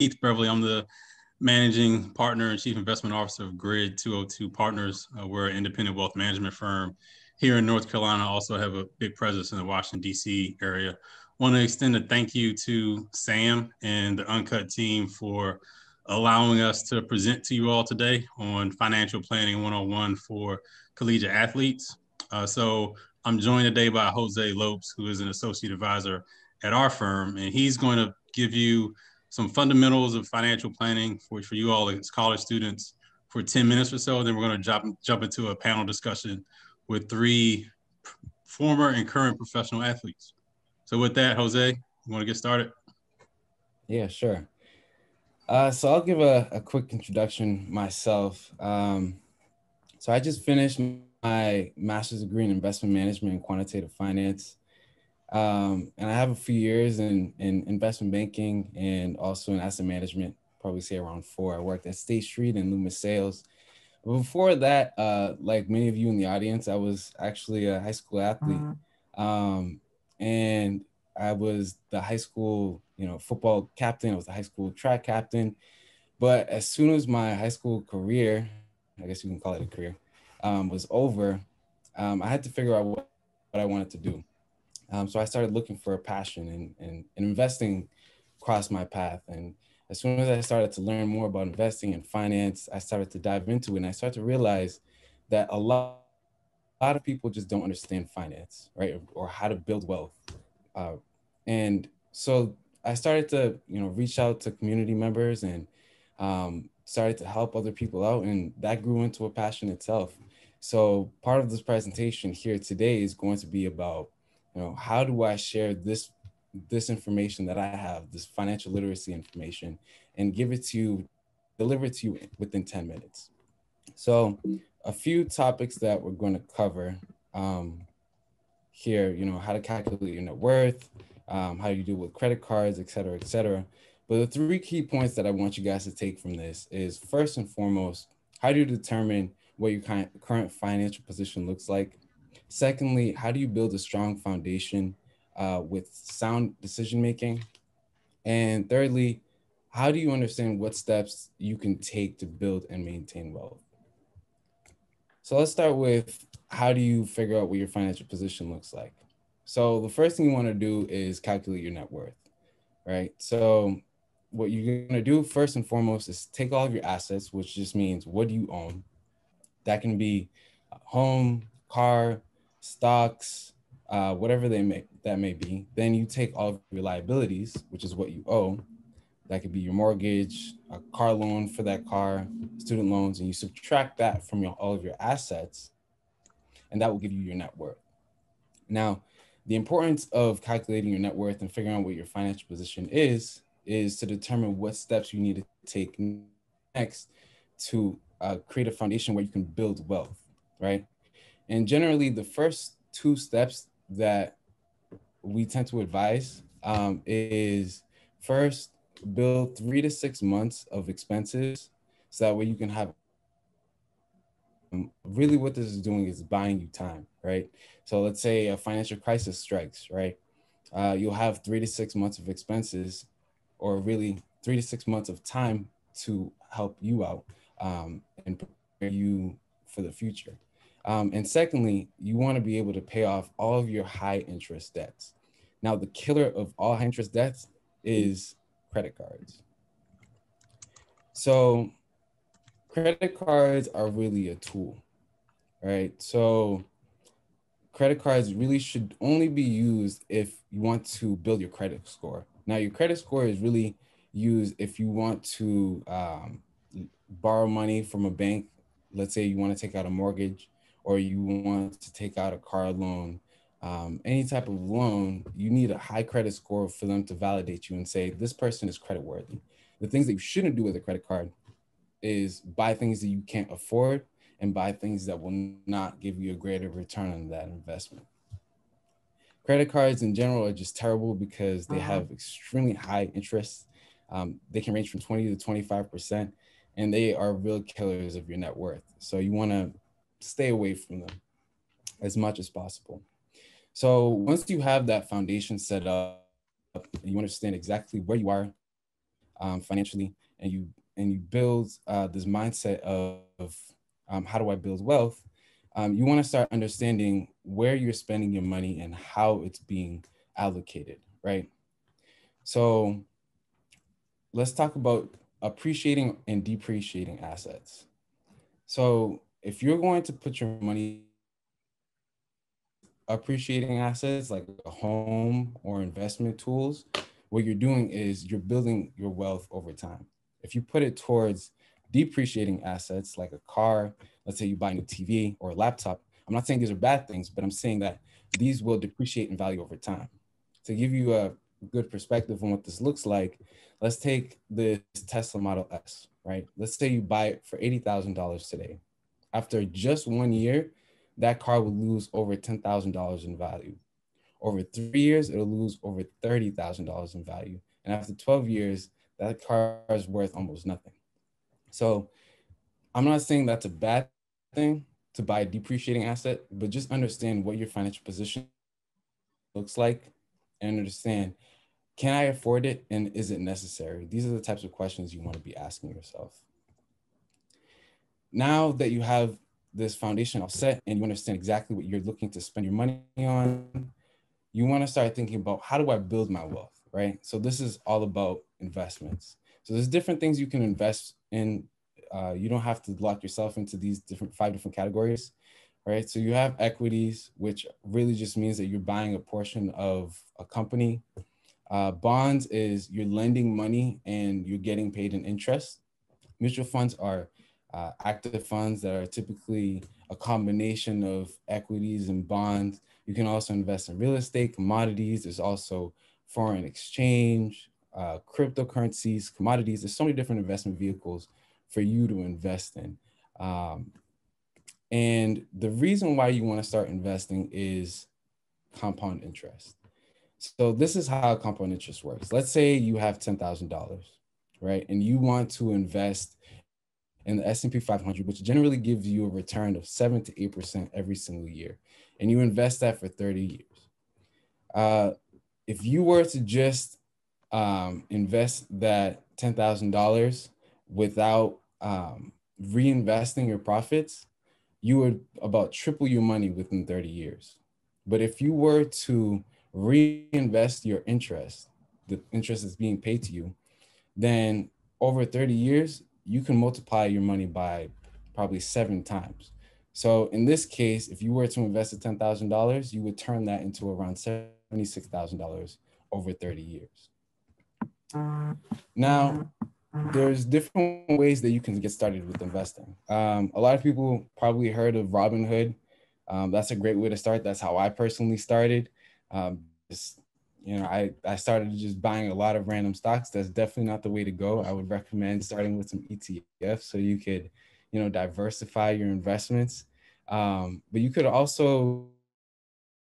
Keith Beverly. I'm the managing partner and chief investment officer of Grid 202 Partners. Uh, we're an independent wealth management firm here in North Carolina. Also have a big presence in the Washington D.C. area. Want to extend a thank you to Sam and the Uncut team for allowing us to present to you all today on financial planning 101 for collegiate athletes. Uh, so I'm joined today by Jose Lopes, who is an associate advisor at our firm, and he's going to give you some fundamentals of financial planning for, for you all as college students for 10 minutes or so. Then we're going to jump, jump into a panel discussion with three former and current professional athletes. So with that, Jose, you want to get started? Yeah, sure. Uh, so I'll give a, a quick introduction myself. Um, so I just finished my master's degree in investment management and quantitative finance. Um, and I have a few years in, in investment banking and also in asset management, probably say around four. I worked at State Street and Loomis Sayles. But before that, uh, like many of you in the audience, I was actually a high school athlete. Mm-hmm. Um, and I was the high school, you know, football captain. I was the high school track captain. But as soon as my high school career, I guess you can call it a career, um, was over, um, I had to figure out what, what I wanted to do. Um, so I started looking for a passion and, and, and investing crossed my path. And as soon as I started to learn more about investing and finance, I started to dive into it and I started to realize that a lot, a lot of people just don't understand finance, right? Or, or how to build wealth. Uh, and so I started to, you know, reach out to community members and um, started to help other people out. And that grew into a passion itself. So part of this presentation here today is going to be about you know how do i share this this information that i have this financial literacy information and give it to you deliver it to you within 10 minutes? So a few topics that we're going to cover um, here you know how to calculate your net worth um, how you deal with credit cards et cetera et cetera. But the three key points that i want you guys to take from this is first and foremost how do you determine what your current financial position looks like Secondly, how do you build a strong foundation uh, with sound decision making? And thirdly, how do you understand what steps you can take to build and maintain wealth? So let's start with how do you figure out what your financial position looks like? So the first thing you want to do is calculate your net worth, right? So what you're going to do first and foremost is take all of your assets, which just means what do you own? That can be home, car, stocks, uh, whatever they may that may be. Then you take all of your liabilities, which is what you owe. That could be your mortgage, a car loan for that car, student loans, and you subtract that from your, all of your assets, and that will give you your net worth. Now, the importance of calculating your net worth and figuring out what your financial position is is to determine what steps you need to take next to uh, create a foundation where you can build wealth, right? And generally, the first two steps that we tend to advise um, is first build three to six months of expenses so that way you can have um, really what this is doing is buying you time right? So let's say a financial crisis strikes right? Uh, you'll have three to six months of expenses or really three to six months of time to help you out um, and prepare you for the future um, and secondly, you want to be able to pay off all of your high interest debts. Now, the killer of all high interest debts is credit cards. So, credit cards are really a tool, right? So, credit cards really should only be used if you want to build your credit score. Now, your credit score is really used if you want to um, borrow money from a bank. Let's say you want to take out a mortgage or you want to take out a car loan, um, any type of loan, you need a high credit score for them to validate you and say this person is credit worthy. The things that you shouldn't do with a credit card is buy things that you can't afford and buy things that will not give you a greater return on that investment. Credit cards in general are just terrible because they uh-huh. have extremely high interest. Um, they can range from 20 to 25%, and they are real killers of your net worth. So you want to stay away from them as much as possible. So once you have that foundation set up, you understand exactly where you are, um, financially, and you and you build uh, this mindset of, of um, how do I build wealth, um, you want to start understanding where you're spending your money and how it's being allocated, right? So let's talk about appreciating and depreciating assets. So if you're going to put your money appreciating assets like a home or investment tools, what you're doing is you're building your wealth over time. If you put it towards depreciating assets like a car, let's say you buy a new TV or a laptop, I'm not saying these are bad things, but I'm saying that these will depreciate in value over time. To give you a good perspective on what this looks like, let's take this Tesla Model S, right? Let's say you buy it for $80,000 today. After just one year, that car will lose over $10,000 in value. Over three years, it'll lose over $30,000 in value. And after 12 years, that car is worth almost nothing. So I'm not saying that's a bad thing to buy a depreciating asset, but just understand what your financial position looks like and understand can I afford it and is it necessary? These are the types of questions you want to be asking yourself. Now that you have this foundation all set and you understand exactly what you're looking to spend your money on, you want to start thinking about how do I build my wealth, right? So this is all about investments. So there's different things you can invest in. Uh, you don't have to lock yourself into these different five different categories, right? So you have equities, which really just means that you're buying a portion of a company uh, bonds is you're lending money and you're getting paid in interest. Mutual funds are uh, active funds that are typically a combination of equities and bonds. You can also invest in real estate, commodities. There's also foreign exchange, uh, cryptocurrencies, commodities. There's so many different investment vehicles for you to invest in. Um, and the reason why you want to start investing is compound interest. So this is how compound interest works. Let's say you have $10,000, right? And you want to invest in the S&P 500, which generally gives you a return of 7 to 8% every single year. And you invest that for 30 years. Uh, if you were to just um, invest that $10,000 without um, reinvesting your profits, you would about triple your money within 30 years. But if you were to reinvest your interest, the interest is being paid to you, then over 30 years, you can multiply your money by probably seven times. So in this case, if you were to invest at $10,000, you would turn that into around $76,000 over 30 years. Now, there's different ways that you can get started with investing. Um, a lot of people probably heard of Robinhood. Um, that's a great way to start. That's how I personally started. Um, just, you know, I, I started just buying a lot of random stocks. That's definitely not the way to go. I would recommend starting with some ETFs so you could, you know, diversify your investments. Um, but you could also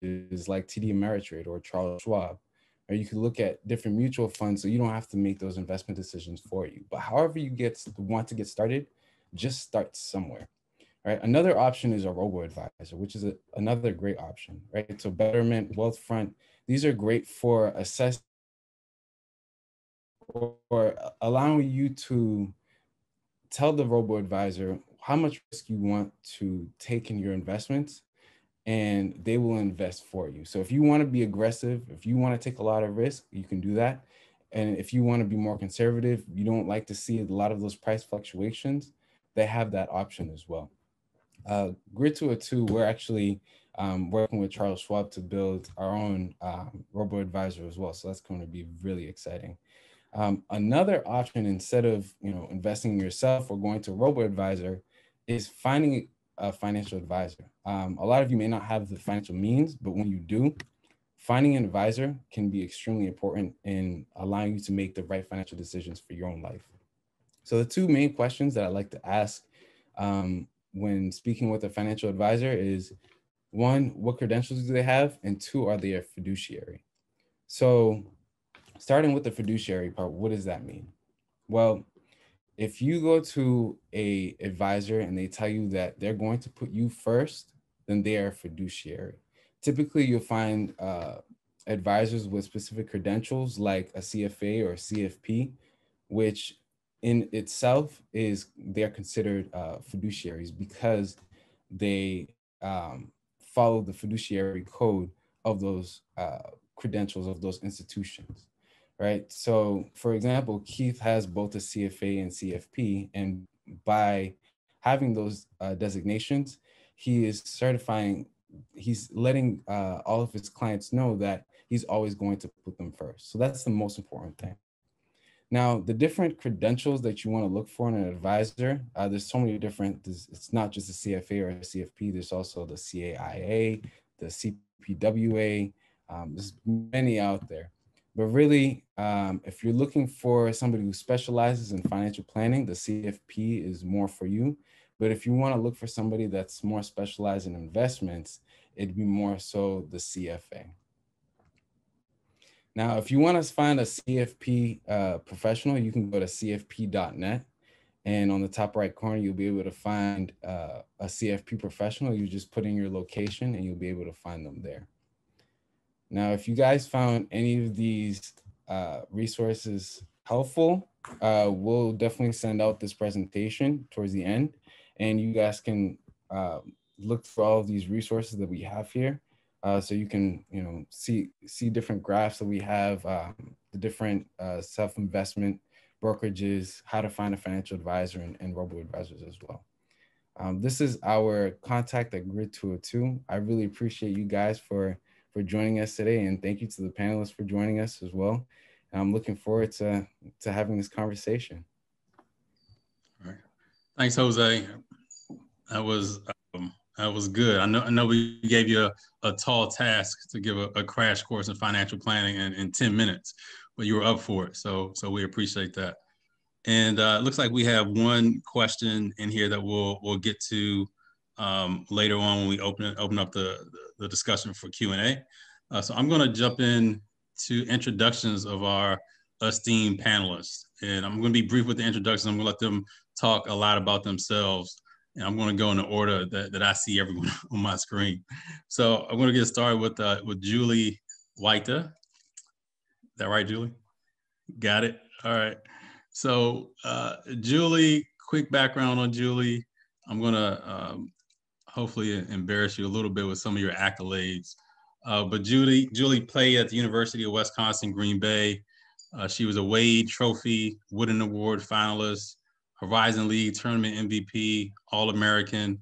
is like TD Ameritrade or Charles Schwab, or you could look at different mutual funds so you don't have to make those investment decisions for you. But however you get want to get started, just start somewhere. Right. Another option is a robo advisor, which is a, another great option, right? So Betterment, Wealthfront, these are great for assess or allowing you to tell the robo advisor how much risk you want to take in your investments and they will invest for you. So if you want to be aggressive, if you want to take a lot of risk, you can do that. And if you want to be more conservative, you don't like to see a lot of those price fluctuations, they have that option as well. Uh, Grid 202, we're actually um, working with Charles Schwab to build our own um, robo advisor as well. So that's going to be really exciting. Um, another option instead of you know investing in yourself or going to robo advisor is finding a financial advisor. Um, a lot of you may not have the financial means, but when you do, finding an advisor can be extremely important in allowing you to make the right financial decisions for your own life. So the two main questions that I like to ask um, when speaking with a financial advisor is one, what credentials do they have? And two, are they a fiduciary? So starting with the fiduciary part, what does that mean? Well, if you go to a advisor and they tell you that they're going to put you first, then they are a fiduciary. Typically, you'll find uh, advisors with specific credentials like a CFA or CFP. which in itself is they're considered uh, fiduciaries because they um, follow the fiduciary code of those uh, credentials of those institutions, right? So, for example, Keith has both a CFA and CFP, and by having those uh, designations, he is certifying, he's letting uh, all of his clients know that he's always going to put them first. So that's the most important thing. Now, the different credentials that you want to look for in an advisor, uh, there's so many different, it's not just the CFA or a CFP, there's also the CAIA, the CPWA, um, there's many out there. But really, um, if you're looking for somebody who specializes in financial planning, the CFP is more for you. But if you want to look for somebody that's more specialized in investments, it'd be more so the CFA. Now, if you want to find a CFP uh, professional, you can go to cfp.net. And on the top right corner, you'll be able to find uh, a CFP professional. You just put in your location and you'll be able to find them there. Now, if you guys found any of these uh, resources helpful, uh, we'll definitely send out this presentation towards the end. And you guys can uh, look for all of these resources that we have here uh, so you can, you know, see see different graphs that we have, um, the different uh, self-investment brokerages, how to find a financial advisor and, and robo-advisors as well. Um, this is our contact at Grid 202. I really appreciate you guys for, for joining us today and thank you to the panelists for joining us as well. And I'm looking forward to, to having this conversation. All right. Thanks, Jose. That was that was good. I know, I know we gave you a, a tall task to give a, a, crash course in financial planning in, in 10 minutes, but you were up for it. So, so we appreciate that. And uh, it looks like we have one question in here that we'll, we'll get to um, later on when we open, it, open up the, the discussion for Q&A. Uh, so I'm gonna jump in to introductions of our esteemed panelists. And I'm gonna be brief with the introductions. I'm gonna let them talk a lot about themselves and I'm going to go in the order that, that I see everyone on my screen. So I'm going to get started with uh, with Julie Wojta. That right, Julie? Got it. All right. So uh, Julie, quick background on Julie. I'm going to um, hopefully embarrass you a little bit with some of your accolades. Uh, but Julie, Julie played at the University of Wisconsin Green Bay. Uh, she was a Wade Trophy Wooden Award finalist. Horizon League tournament MVP, All American,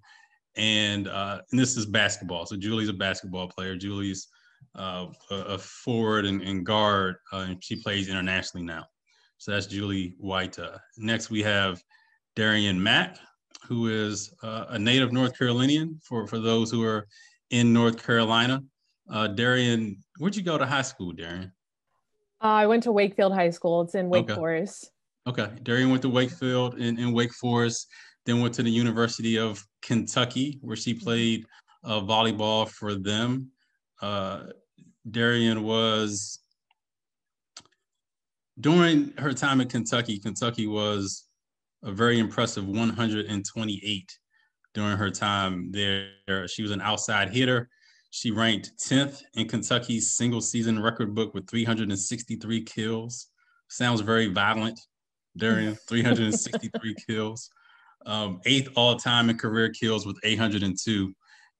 and uh, and this is basketball. So Julie's a basketball player. Julie's uh, a, forward and, and guard, uh, and she plays internationally now. So that's Julie White. Uh, next we have Darian Mack, who is uh, a native North Carolinian. For for those who are in North Carolina, uh, Darian, where'd you go to high school, Darian? I went to Wakefield High School. It's in Wake okay. Forest. Okay. Darian went to Wakefield in, in Wake Forest, then went to the University of Kentucky, where she mm-hmm. played uh, volleyball for them. Uh, Darian was, during her time in Kentucky, Kentucky was a very impressive 128 during her time there. She was an outside hitter. She ranked 10th in Kentucky's single season record book with 363 kills. Sounds very violent. Darian, 363 kills, um, eighth all time in career kills with 802.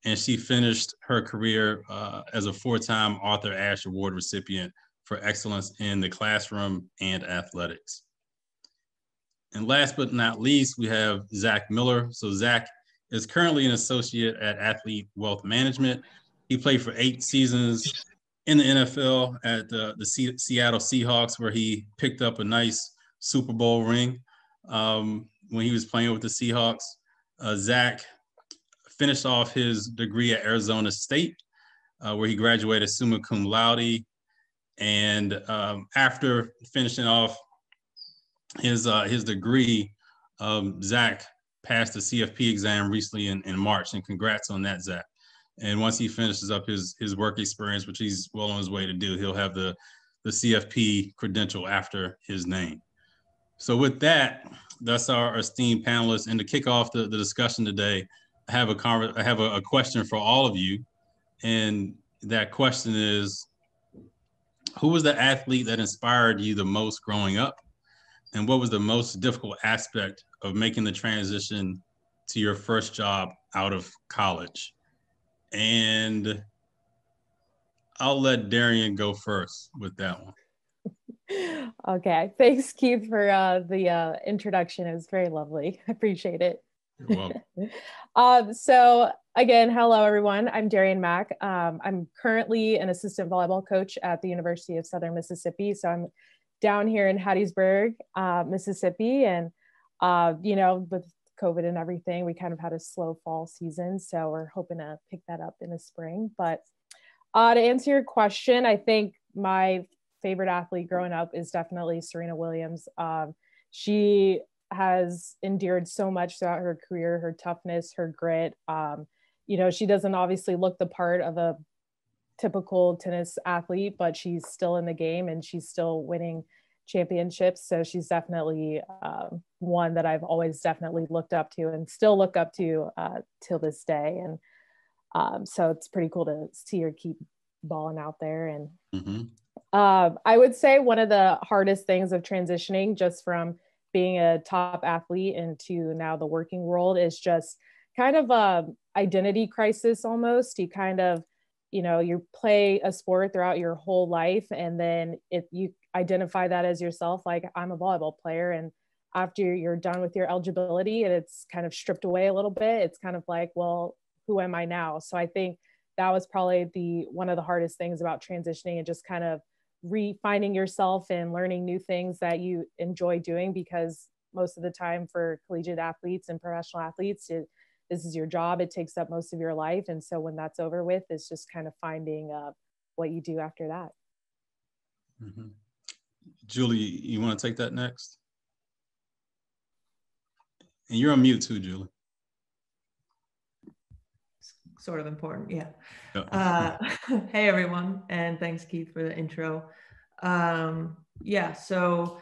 And she finished her career uh, as a four time Arthur Ashe Award recipient for excellence in the classroom and athletics. And last but not least, we have Zach Miller. So, Zach is currently an associate at Athlete Wealth Management. He played for eight seasons in the NFL at the, the C- Seattle Seahawks, where he picked up a nice Super Bowl ring um, when he was playing with the Seahawks. Uh, Zach finished off his degree at Arizona State, uh, where he graduated summa cum laude. And um, after finishing off his uh, his degree, um, Zach passed the CFP exam recently in, in March, and congrats on that, Zach. And once he finishes up his his work experience, which he's well on his way to do, he'll have the the CFP credential after his name. So with that, that's our esteemed panelists. And to kick off the, the discussion today, I have a conver- I have a, a question for all of you. And that question is, who was the athlete that inspired you the most growing up? and what was the most difficult aspect of making the transition to your first job out of college? And I'll let Darian go first with that one. Okay. Thanks, Keith, for uh, the uh, introduction. It was very lovely. I appreciate it. You're welcome. um, so, again, hello, everyone. I'm Darian Mack. Um, I'm currently an assistant volleyball coach at the University of Southern Mississippi. So, I'm down here in Hattiesburg, uh, Mississippi. And, uh, you know, with COVID and everything, we kind of had a slow fall season. So, we're hoping to pick that up in the spring. But uh, to answer your question, I think my favorite athlete growing up is definitely Serena Williams. Um, she has endured so much throughout her career, her toughness, her grit. Um, you know, she doesn't obviously look the part of a typical tennis athlete, but she's still in the game and she's still winning championships. So she's definitely um, one that I've always definitely looked up to and still look up to uh, till this day. And um, so it's pretty cool to see her keep balling out there. And mm-hmm. Um, I would say one of the hardest things of transitioning just from being a top athlete into now the working world is just kind of a identity crisis almost. You kind of, you know, you play a sport throughout your whole life and then if you identify that as yourself, like I'm a volleyball player and after you're done with your eligibility and it's kind of stripped away a little bit, it's kind of like, well, who am I now? So I think that was probably the one of the hardest things about transitioning and just kind of refining yourself and learning new things that you enjoy doing because most of the time for collegiate athletes and professional athletes it, this is your job. It takes up most of your life. And so when that's over with it's just kind of finding uh, what you do after that. Mm-hmm. julie you want to take that next? And you're on mute too julie sort of important. Yeah. yeah. Uh, hey, everyone. And thanks, Keith, for the intro. Um, yeah. So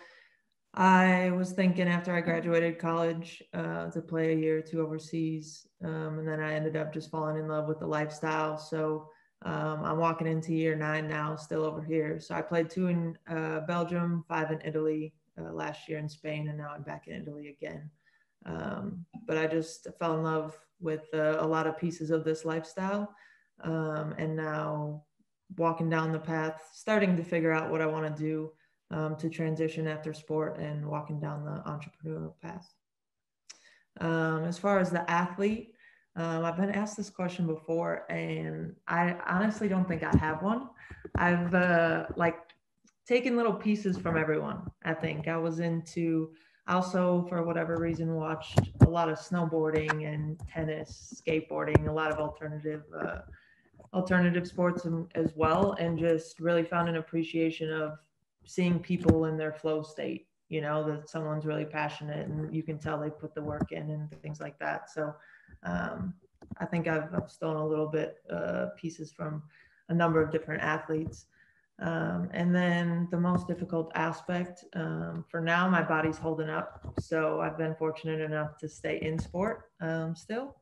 I was thinking after I graduated college uh, to play a year or two overseas. Um, and then I ended up just falling in love with the lifestyle. So um, I'm walking into year nine now, still over here. So I played two in uh, Belgium, five in Italy, uh, last year in Spain, and now I'm back in Italy again. Um, but I just fell in love with uh, a lot of pieces of this lifestyle. Um, and now walking down the path, starting to figure out what I want to do um, to transition after sport and walking down the entrepreneurial path. Um, as far as the athlete, um, I've been asked this question before, and I honestly don't think I have one. I've uh, like taken little pieces from everyone. I think I was into also for whatever reason watched a lot of snowboarding and tennis skateboarding a lot of alternative uh, alternative sports as well and just really found an appreciation of seeing people in their flow state you know that someone's really passionate and you can tell they put the work in and things like that. So um, i think i've, I've stolen a little bit uh, pieces from a number of different athletes um, and then the most difficult aspect um, for now, my body's holding up. So I've been fortunate enough to stay in sport um, still.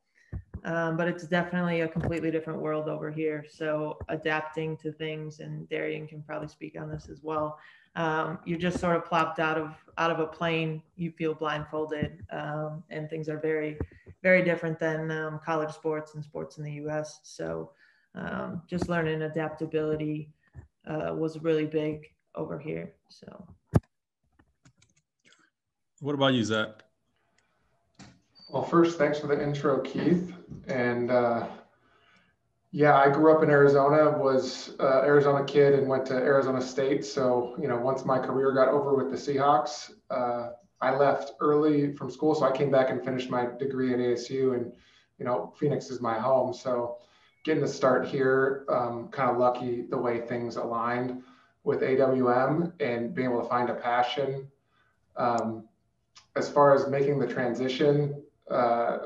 Um, but it's definitely a completely different world over here. So adapting to things, and Darian can probably speak on this as well. Um, you're just sort of plopped out of out of a plane. You feel blindfolded, um, and things are very, very different than college sports and sports in the U.S. So just learning adaptability uh, was really big over here. So. What about you, Zach? Well, first, thanks for the intro, Keith. And uh, yeah, I grew up in Arizona, was uh, Arizona kid, and went to Arizona State. So you know, once my career got over with the Seahawks, uh, I left early from school. So I came back and finished my degree at ASU, and you know, Phoenix is my home. So getting to start here, um, kind of lucky the way things aligned with AWM and being able to find a passion. Um, as far as making the transition, uh,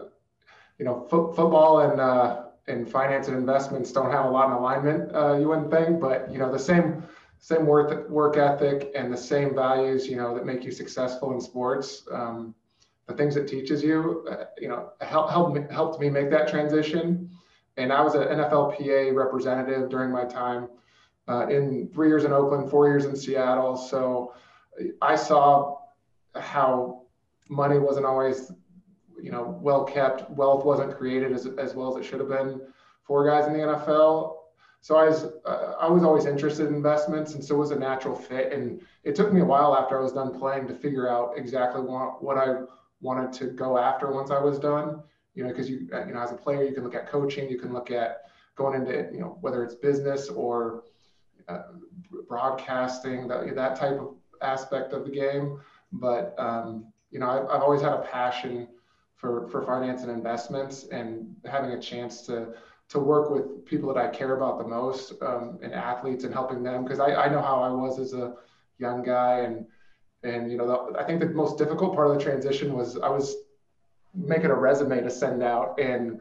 you know, fo- football and uh, and finance and investments don't have a lot in alignment, uh, you wouldn't think, but you know, the same same work work ethic and the same values, you know, that make you successful in sports. Um, the things it teaches you, uh, you know, help, help helped me make that transition and I was an NFLPA representative during my time uh, in three years in Oakland, four years in Seattle. So I saw how money wasn't always, you know, well kept. Wealth wasn't created as, as well as it should have been for guys in the NFL. So I was uh, I was always interested in investments, and so it was a natural fit. And it took me a while after I was done playing to figure out exactly what what I wanted to go after once I was done. You know, because you you know as a player you can look at coaching, you can look at going into you know whether it's business or uh, broadcasting that that type of aspect of the game. But um, you know, I've, I've always had a passion for for finance and investments, and having a chance to to work with people that I care about the most um, and athletes and helping them because I, I know how I was as a young guy and and you know the, I think the most difficult part of the transition was I was making a resume to send out and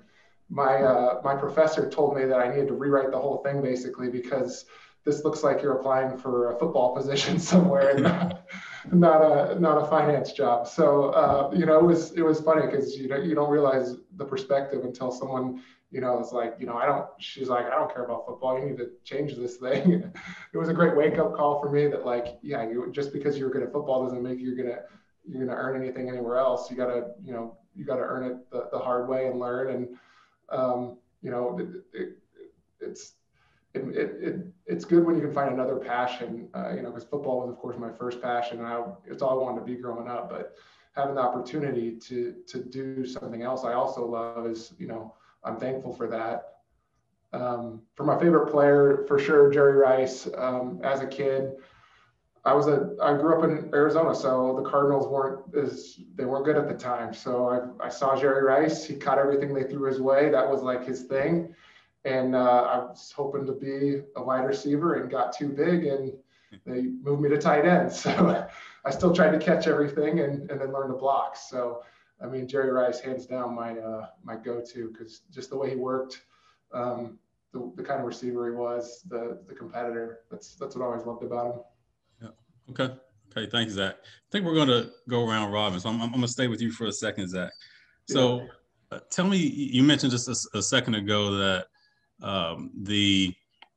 my uh, my professor told me that I needed to rewrite the whole thing basically because this looks like you're applying for a football position somewhere and not, not a not a finance job. So uh, you know it was it was funny because you know you don't realize the perspective until someone you know is like you know I don't. She's like I don't care about football. You need to change this thing. it was a great wake up call for me that like yeah you just because you're good at football doesn't make you are gonna you're gonna earn anything anywhere else. You gotta you know you gotta earn it the, the hard way and learn and um, you know it, it, it's it, it, it, it's good when you can find another passion, uh, you know, because football was, of course, my first passion, and I, it's all I wanted to be growing up. But having the opportunity to to do something else, I also love is, you know, I'm thankful for that. Um, for my favorite player, for sure, Jerry Rice. Um, as a kid, I was a I grew up in Arizona, so the Cardinals weren't as they weren't good at the time. So I, I saw Jerry Rice. He caught everything they threw his way. That was like his thing and uh, I was hoping to be a wide receiver and got too big and they moved me to tight end. So I still tried to catch everything and, and then learn to block. So I mean, Jerry Rice, hands down, my uh, my go-to because just the way he worked, um, the, the kind of receiver he was, the the competitor. That's that's what I always loved about him. Okay. Okay. Thank you, Zach. I think we're going to go around Robin. So I'm, I'm going to stay with you for a second, Zach. So yeah. uh, tell me, you mentioned just a, a second ago that um, the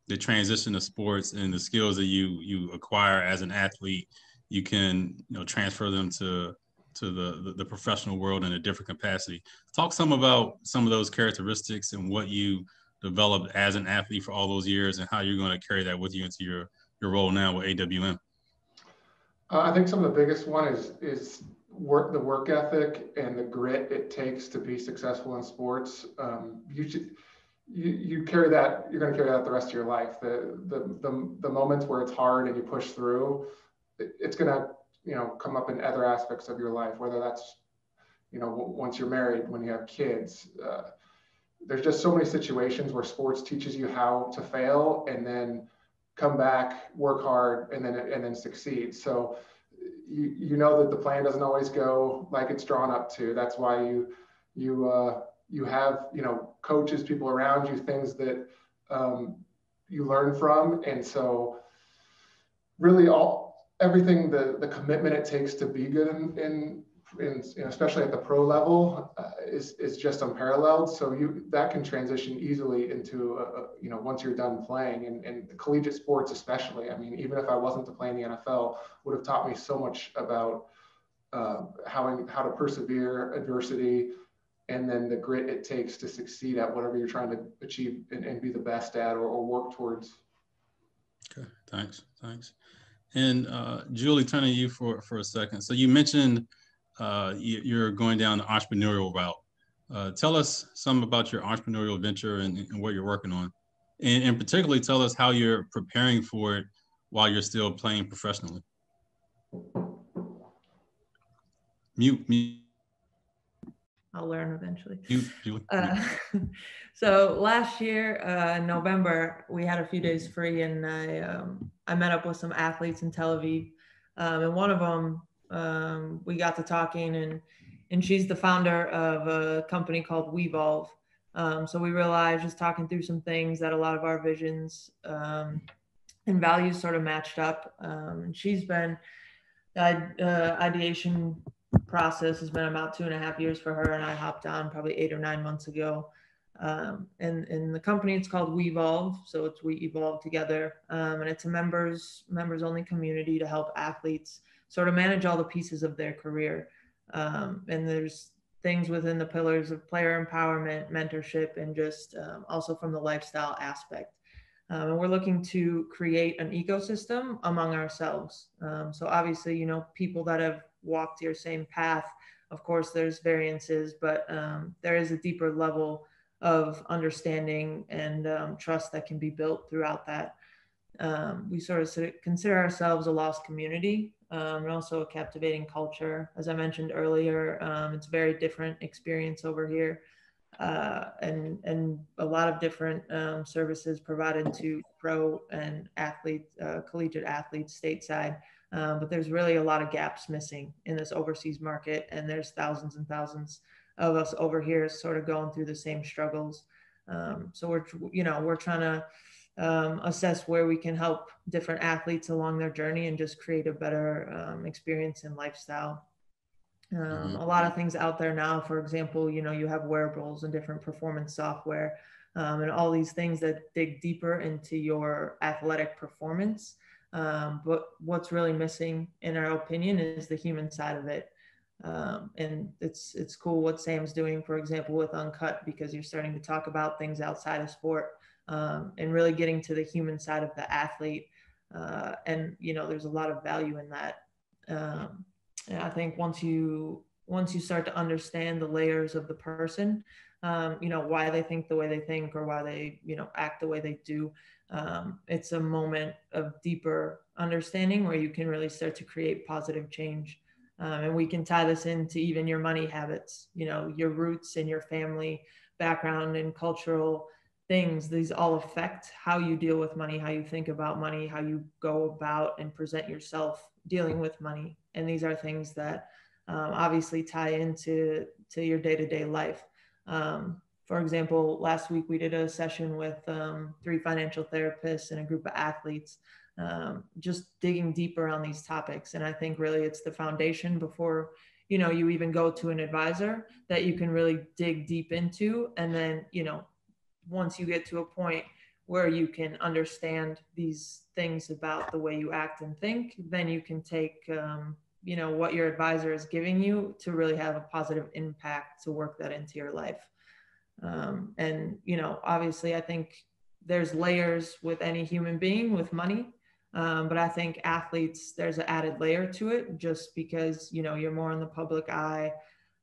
the transition of sports and the skills that you you acquire as an athlete, you can you know transfer them to to the, the, the professional world in a different capacity. Talk some about some of those characteristics and what you developed as an athlete for all those years and how you're going to carry that with you into your your role now with AWM. Uh, I think some of the biggest one is is work the work ethic and the grit it takes to be successful in sports. Um, you should you, you carry that you're going to carry that the rest of your life the, the the the moments where it's hard and you push through it, it's going to you know come up in other aspects of your life whether that's you know once you're married when you have kids uh, there's just so many situations where sports teaches you how to fail and then come back work hard and then and then succeed. So you, you know that the plan doesn't always go like it's drawn up to. That's why you you uh, you have you know coaches people around you things that um, you learn from. And so really all everything the the commitment it takes to be good in, in, in especially at the pro level uh, is is just unparalleled so you that can transition easily into a, a, you know once you're done playing and, and collegiate sports especially i mean even if i wasn't to play in the nfl would have taught me so much about uh, how how to persevere adversity and then the grit it takes to succeed at whatever you're trying to achieve and, and be the best at or, or, work towards. Okay, thanks, thanks. And uh, Julie, turning to you for, for a second. So you mentioned uh, you, are going down the entrepreneurial route. Uh, tell us some about your entrepreneurial venture and, and what you're working on. And, and particularly tell us how you're preparing for it while you're still playing professionally. Mute, mute. I'll learn eventually. You, uh, so last year, uh, November, we had a few days free, and I um, I met up with some athletes in Tel Aviv, um, and one of them um, we got to talking, and and she's the founder of a company called Wevolv. Um, so we realized just talking through some things that a lot of our visions um, and values sort of matched up. Um, and she's been uh, ideation process has been about two and a half years for her, and I hopped on probably eight or nine months ago. Um, and, and the company it's called Wevolv, so it's We Evolve Together, um, and it's a members members only community to help athletes sort of manage all the pieces of their career. Um, and there's things within the pillars of player empowerment, mentorship, and just um, also from the lifestyle aspect. Um, and we're looking to create an ecosystem among ourselves. Um, so obviously, you know, people that have walked your same path, of course, there's variances, but um, there is a deeper level of understanding and um, trust that can be built throughout that. Um, we sort of consider ourselves a lost community um, and also a captivating culture. As I mentioned earlier, it's a very different experience over here uh, and and a lot of different um, services provided to pro and athlete uh, collegiate athletes stateside. Um, but there's really a lot of gaps missing in this overseas market, and there's thousands and thousands of us over here sort of going through the same struggles. Um, so we're you know we're trying to um, assess where we can help different athletes along their journey and just create a better um, experience and lifestyle. Um, mm-hmm. a lot of things out there now for example you know you have wearables and different performance software um, and all these things that dig deeper into your athletic performance. Um, but what's really missing in our opinion is the human side of it. Um, and it's it's cool what sam's doing for example with uncut because you're starting to talk about things outside of sport um, and really getting to the human side of the athlete uh, and you know there's a lot of value in that um, and I think once you once you start to understand the layers of the person, um, you know why they think the way they think or why they you know act the way they do, um, it's a moment of deeper understanding where you can really start to create positive change. Um, and we can tie this into even your money habits, you know, your roots and your family background and cultural things. These all affect how you deal with money, how you think about money, how you go about and present yourself dealing with money. And these are things that um, obviously tie into to your day-to-day life. Um, for example last week we did a session with um, three financial therapists and a group of athletes um, just digging deeper on these topics. And i think really it's the foundation before you know you even go to an advisor that you can really dig deep into. And then you know once you get to a point where you can understand these things about the way you act and think then you can take um, you know what your advisor is giving you to really have a positive impact to work that into your life. Um, and you know obviously i think there's layers with any human being with money um, but i think athletes there's an added layer to it just because you know you're more in the public eye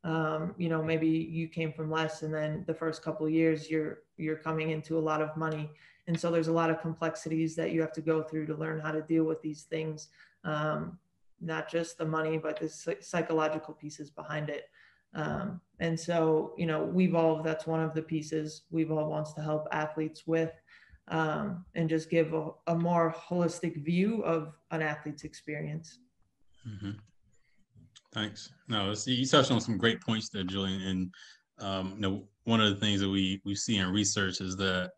um, you know maybe you came from less and then the first couple years you're you're coming into a lot of money and so there's a lot of complexities that you have to go through to learn how to deal with these things um, not just the money, but the psychological pieces behind it. Um, and so, you know, Wevolv, that's one of the pieces Wevolv wants to help athletes with um, and just give a, a, more holistic view of an athlete's experience. Mm-hmm. Thanks. No, you touched on some great points there, Julian. And, um, you know, one of the things that we, we see in research is that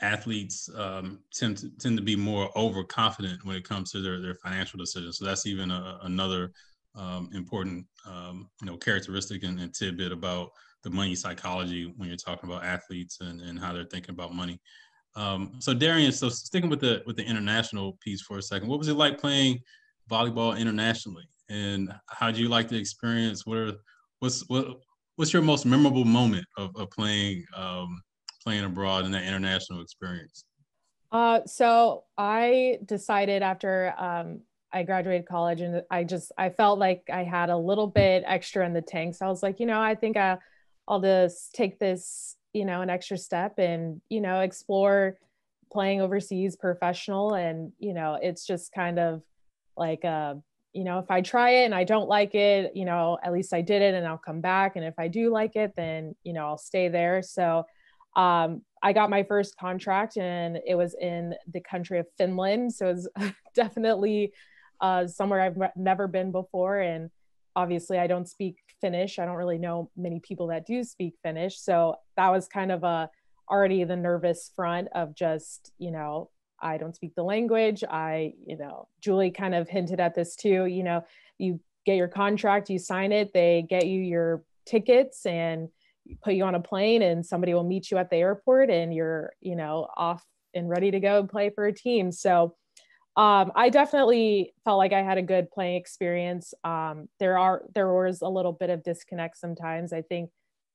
athletes um, tend to tend to be more overconfident when it comes to their, their financial decisions. So that's even a, another um, important um, you know characteristic and, and, tidbit about the money psychology when you're talking about athletes and, and how they're thinking about money. Um, so Darian, so sticking with the with the international piece for a second, what was it like playing volleyball internationally, and how do you like the experience? What are, what's what what's your most memorable moment of, of playing um, playing abroad in that international experience? Uh, so I decided after um, I graduated college and I just I felt like I had a little bit extra in the tank. So I was like, you know, I think I, I'll just take this, you know, an extra step and you know explore playing overseas professional. And you know, it's just kind of like uh, you know, if I try it and I don't like it, you know, at least I did it and I'll come back. And if I do like it, then you know, I'll stay there. So um, I got my first contract and it was in the country of Finland. So it's definitely uh, somewhere I've never been before. And obviously, I don't speak Finnish. I don't really know many people that do speak Finnish. So that was kind of a already the nervous front of just, you know, I don't speak the language. I, you know, Julie kind of hinted at this too. You know, you get your contract, you sign it, they get you your tickets and put you on a plane and somebody will meet you at the airport and you're you know off and ready to go play for a team so um, I definitely felt like I had a good playing experience. Um, there are there was a little bit of disconnect sometimes. I think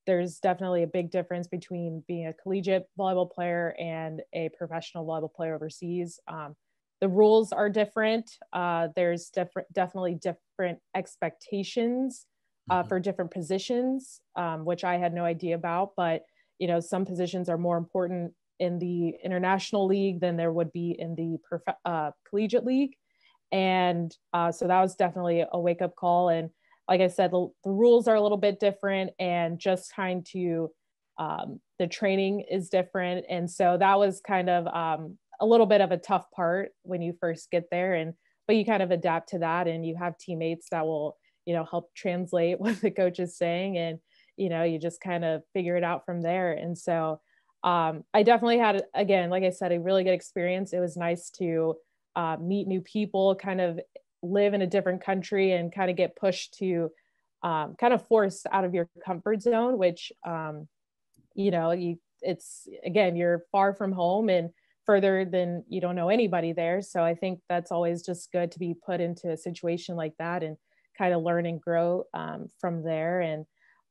there's definitely a big difference between being a collegiate volleyball player and a professional volleyball player overseas. Um, the rules are different. Uh, there's different, definitely different expectations uh, mm-hmm. for different positions, um, which I had no idea about. But you know, some positions are more important in the international league than there would be in the prof- uh, collegiate league. And uh, so that was definitely a wake up call. And like I said, the, the, rules are a little bit different and just trying to, um, the training is different. And so that was kind of um, a little bit of a tough part when you first get there. And, but you kind of adapt to that and you have teammates that will, you know, help translate what the coach is saying. And, you know, you just kind of figure it out from there. And so, um, I definitely had, again, like I said, a really good experience. It was nice to uh, meet new people, kind of live in a different country and kind of get pushed to um, kind of forced out of your comfort zone, which, um, you know, you, it's again, you're far from home and further than you don't know anybody there. So I think that's always just good to be put into a situation like that and kind of learn and grow um, from there. And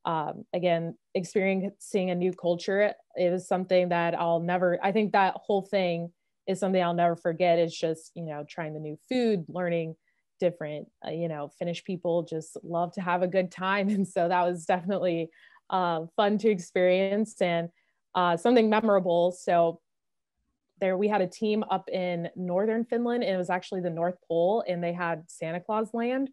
um, again, experiencing a new culture is something that I'll never, I think that whole thing is something I'll never forget. It's just, you know, trying the new food, learning different, uh, you know, Finnish people just love to have a good time. And so that was definitely uh, fun to experience and uh, something memorable. So there we had a team up in northern Finland and it was actually the North Pole and they had Santa Claus land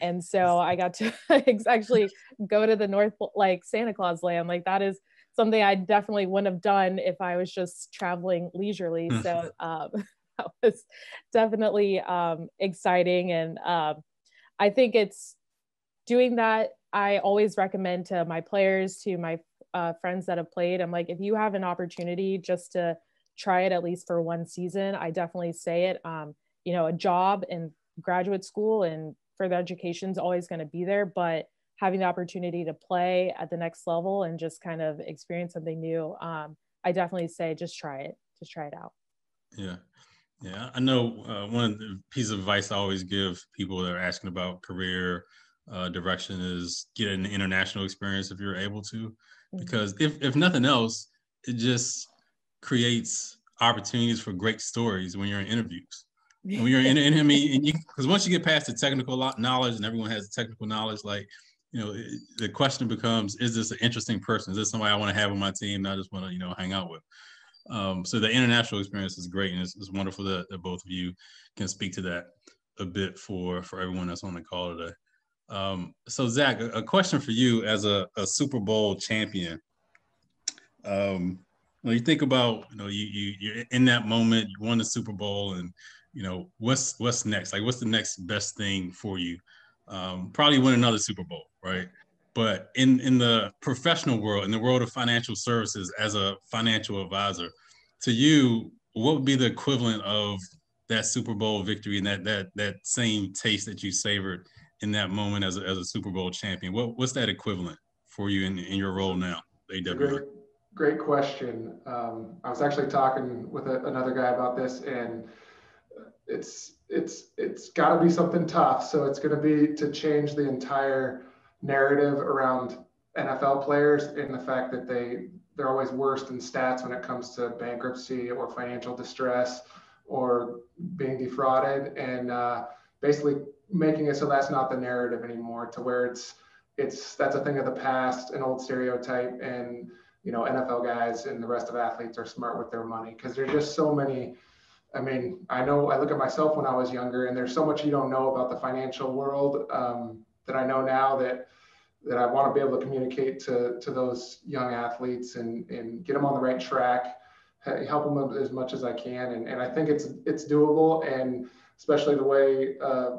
and so i got to actually go to the north like santa claus land like that is something i definitely wouldn't have done if i was just traveling leisurely hmm. so um, that was definitely um, exciting and um, i think it's doing that i always recommend to my players to my uh, friends that have played i'm like if you have an opportunity just to try it at least for one season i definitely say it um, you know a job in graduate school and further education is always going to be there, but having the opportunity to play at the next level and just kind of experience something new, um, I definitely say just try it. Just try it out. Yeah. Yeah. I know uh, one of the pieces of advice I always give people that are asking about career uh, direction is get an international experience if you're able to, mm-hmm. because if, if nothing else, it just creates opportunities for great stories when you're in interviews when you're in, in I mean, because once you get past the technical knowledge and everyone has technical knowledge, like, you know, the question becomes, is this an interesting person? Is this somebody I want to have on my team? And I just want to, you know, hang out with. Um, so the international experience is great, and it's, it's wonderful that, that, both of you can speak to that a bit for for everyone that's on the call today. Um, so Zach, a, a, question for you as a, a Super Bowl champion. Um, when you think about, you know, you, you you're in that moment, you won the Super Bowl, and you know, what's what's next? Like, what's the next best thing for you? Um, probably win another Super Bowl, right? But in in the professional world, in the world of financial services, as a financial advisor, to you, what would be the equivalent of that Super Bowl victory and that that that same taste that you savored in that moment as a, as a Super Bowl champion? What what's that equivalent for you in, in your role now, AWA? Great, great question. Um, I was actually talking with a, another guy about this, and it's it's it's got to be something tough. So it's going to be to change the entire narrative around NFL players and the fact that they they're always worst in stats when it comes to bankruptcy or financial distress or being defrauded, and uh, basically making it so that's not the narrative anymore. To where it's it's that's a thing of the past, an old stereotype, and you know NFL guys and the rest of athletes are smart with their money because there's just so many I mean, I know I look at myself when I was younger, and there's so much you don't know about the financial world um, that I know now that that I want to be able to communicate to to those young athletes and and get them on the right track, help them as much as I can, and and I think it's it's doable, and especially the way uh,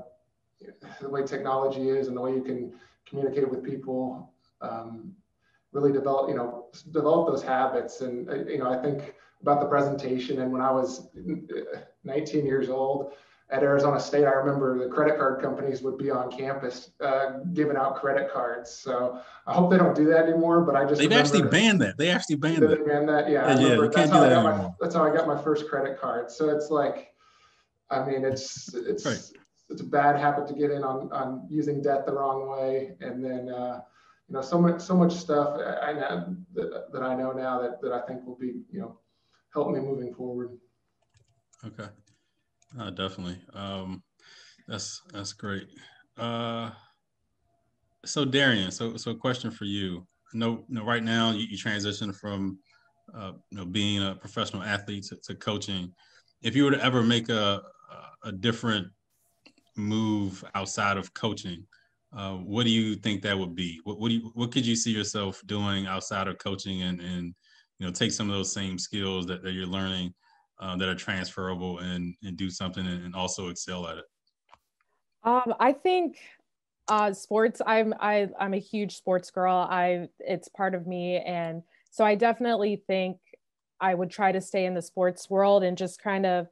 the way technology is and the way you can communicate with people, um, really develop you know develop those habits, and uh, you know I think about the presentation. And when I was 19 years old at Arizona State, I remember the credit card companies would be on campus uh, giving out credit cards. So I hope they don't do that anymore. But I just they've actually banned that. They actually banned that. Banned that. Yeah, yeah, you can't do that anymore. My, that's how I got my first credit card. So it's like. I mean, it's it's right. it's a bad habit to get in on on using debt the wrong way, and then uh, you know so much so much stuff I know that, that I know now that that I think will be you know help me moving forward. Okay, uh, definitely. Um, that's that's great. Uh, so Darian, so so question for you. No, no. Right now, you, you transition from uh, you know being a professional athlete to, to coaching. If you were to ever make a a different move outside of coaching, uh, what do you think that would be? What what, you, what could you see yourself doing outside of coaching and and you know take some of those same skills that, that you're learning uh, that are transferable and and do something and, and also excel at it? Um, I think uh, sports. I'm I I'm a huge sports girl. I it's part of me, and so I definitely think I would try to stay in the sports world and just kind of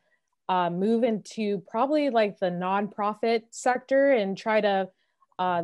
uh, move into probably like the nonprofit sector and try to. Uh,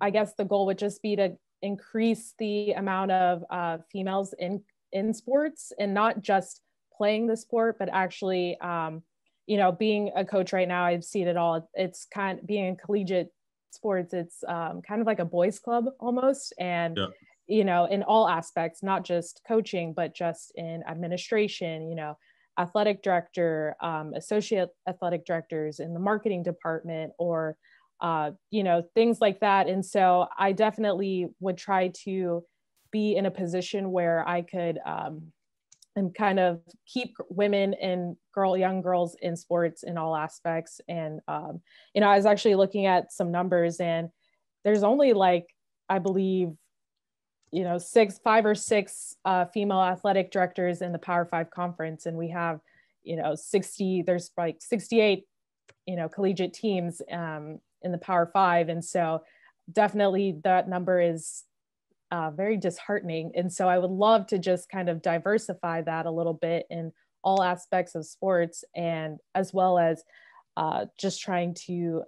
I guess the goal would just be to increase the amount of uh, females in in sports and not just playing the sport, but actually um, you know, being a coach right now, I've seen it all. It's kind of being in collegiate sports, it's um, kind of like a boys club almost. And, yeah. you know, in all aspects, not just coaching, but just in administration, you know, athletic director, um, associate athletic directors in the marketing department, or, uh, you know, things like that. And so I definitely would try to be in a position where I could, um, and kind of keep women and girl young girls in sports in all aspects. And um, you know i was actually looking at some numbers and there's only like i believe you know six five or six uh, female athletic directors in the power five conference. And we have you know 60 there's like 68 you know collegiate teams um, in the power five. And so definitely that number is uh, very disheartening. And so I would love to just kind of diversify that a little bit in all aspects of sports and as well as uh, just trying to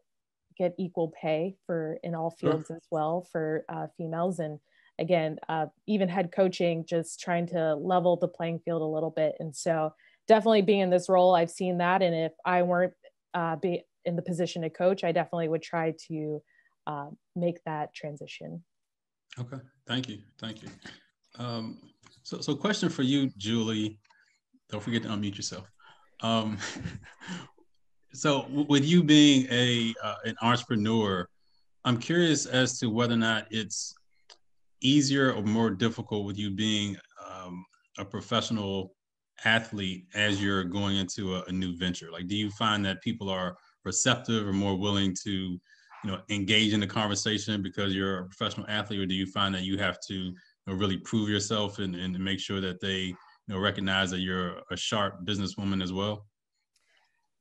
get equal pay for in all fields sure. as well for uh, females. And again uh, even head coaching just trying to level the playing field a little bit. And so definitely being in this role. I've seen that. And if i weren't uh, be in the position to coach i definitely would try to uh, make that transition Okay, thank you, thank you. Um, so, so question for you, Julie. Don't forget to unmute yourself. Um, so, with you being a uh, an entrepreneur, I'm curious as to whether or not it's easier or more difficult with you being um, a professional athlete as you're going into a, a, new venture. Like, do you find that people are receptive or more willing to you know engage in the conversation because you're a professional athlete or do you find that you have to you know, really prove yourself and, and make sure that they you know recognize that you're a sharp businesswoman as well?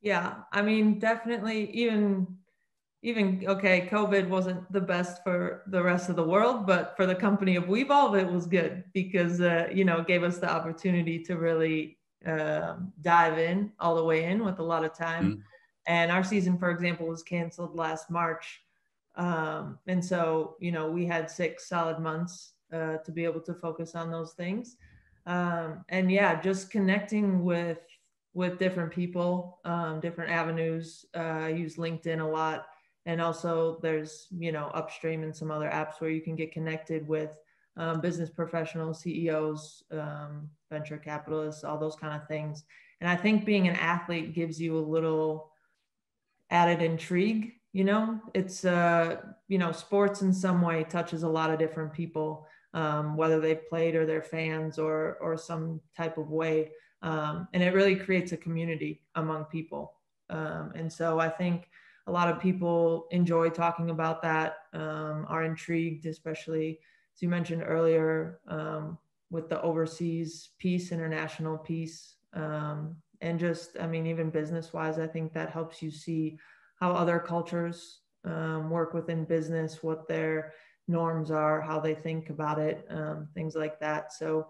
Yeah i mean definitely even even okay covid wasn't the best for the rest of the world but for the company of Wevolv it was good because uh, you know it gave us the opportunity to really um, dive in all the way in with a lot of time. Mm-hmm and our season, for example, was canceled last March. Um, and so, you know, we had six solid months uh, to be able to focus on those things. Um, and yeah, just connecting with with different people, um, different avenues. Uh, I use LinkedIn a lot, and also there's you know Upstream and some other apps where you can get connected with um, business professionals, CEOs, um, venture capitalists, all those kind of things. And I think being an athlete gives you a little added intrigue you know? It's uh you know sports in some way touches a lot of different people um, whether they've played or they're fans or or some type of way um, and it really creates a community among people. Um, and so i think a lot of people enjoy talking about that um, are intrigued especially as you mentioned earlier um, with the overseas piece international piece um, and just i mean even business wise i think that helps you see how other cultures um, work within business what their norms are how they think about it um, things like that. So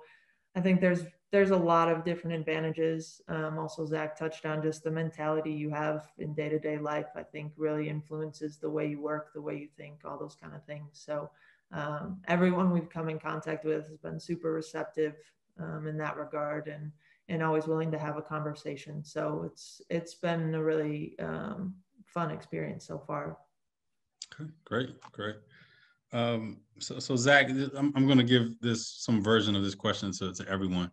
i think there's there's a lot of different advantages. Um, also zach touched on just the mentality you have in day-to-day life i think really influences the way you work the way you think all those kind of things. So um, everyone we've come in contact with has been super receptive um, in that regard and and always willing to have a conversation. So it's it's been a really um, fun experience so far. Okay, great, great. Um, so, so Zach, I'm, I'm going to give this some version of this question to, to everyone.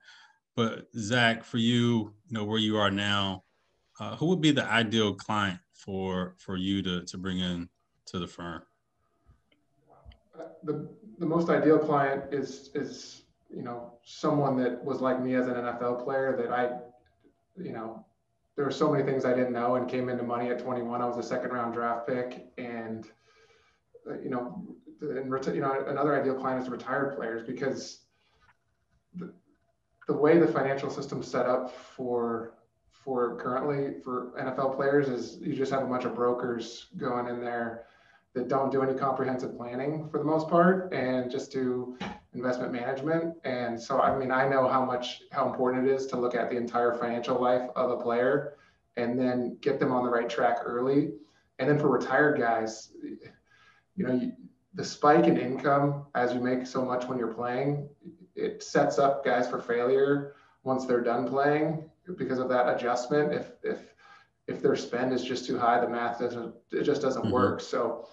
But Zach, for you, you know where you are now, uh, who would be the ideal client for for you to to bring in to the firm? The the most ideal client is is you know someone that was like me as an NFL player that I, you know, there were so many things I didn't know and came into money at 21. I was a second round draft pick and uh, you know, and reti- you know another ideal client is retired players because the, the way the financial system set up for for currently for NFL players is you just have a bunch of brokers going in there that don't do any comprehensive planning for the most part and just do investment management. And so, I mean, I know how much, how important it is to look at the entire financial life of a player and then get them on the right track early. And then for retired guys, you know, you, the spike in income as you make so much when you're playing, it sets up guys for failure once they're done playing because of that adjustment. If if if their spend is just too high, the math doesn't it just doesn't mm-hmm. work. So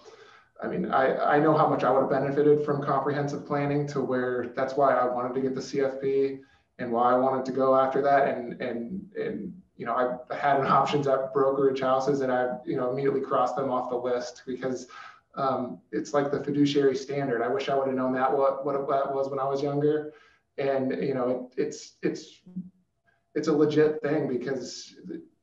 I mean, I, I know how much I would have benefited from comprehensive planning to where that's why I wanted to get the CFP and why I wanted to go after that. And, and, and, you know, I had an options at brokerage houses and I, you know, immediately crossed them off the list because um, it's like the fiduciary standard. I wish I would have known that what, what that was when I was younger. And, you know, it, it's, it's, it's a legit thing because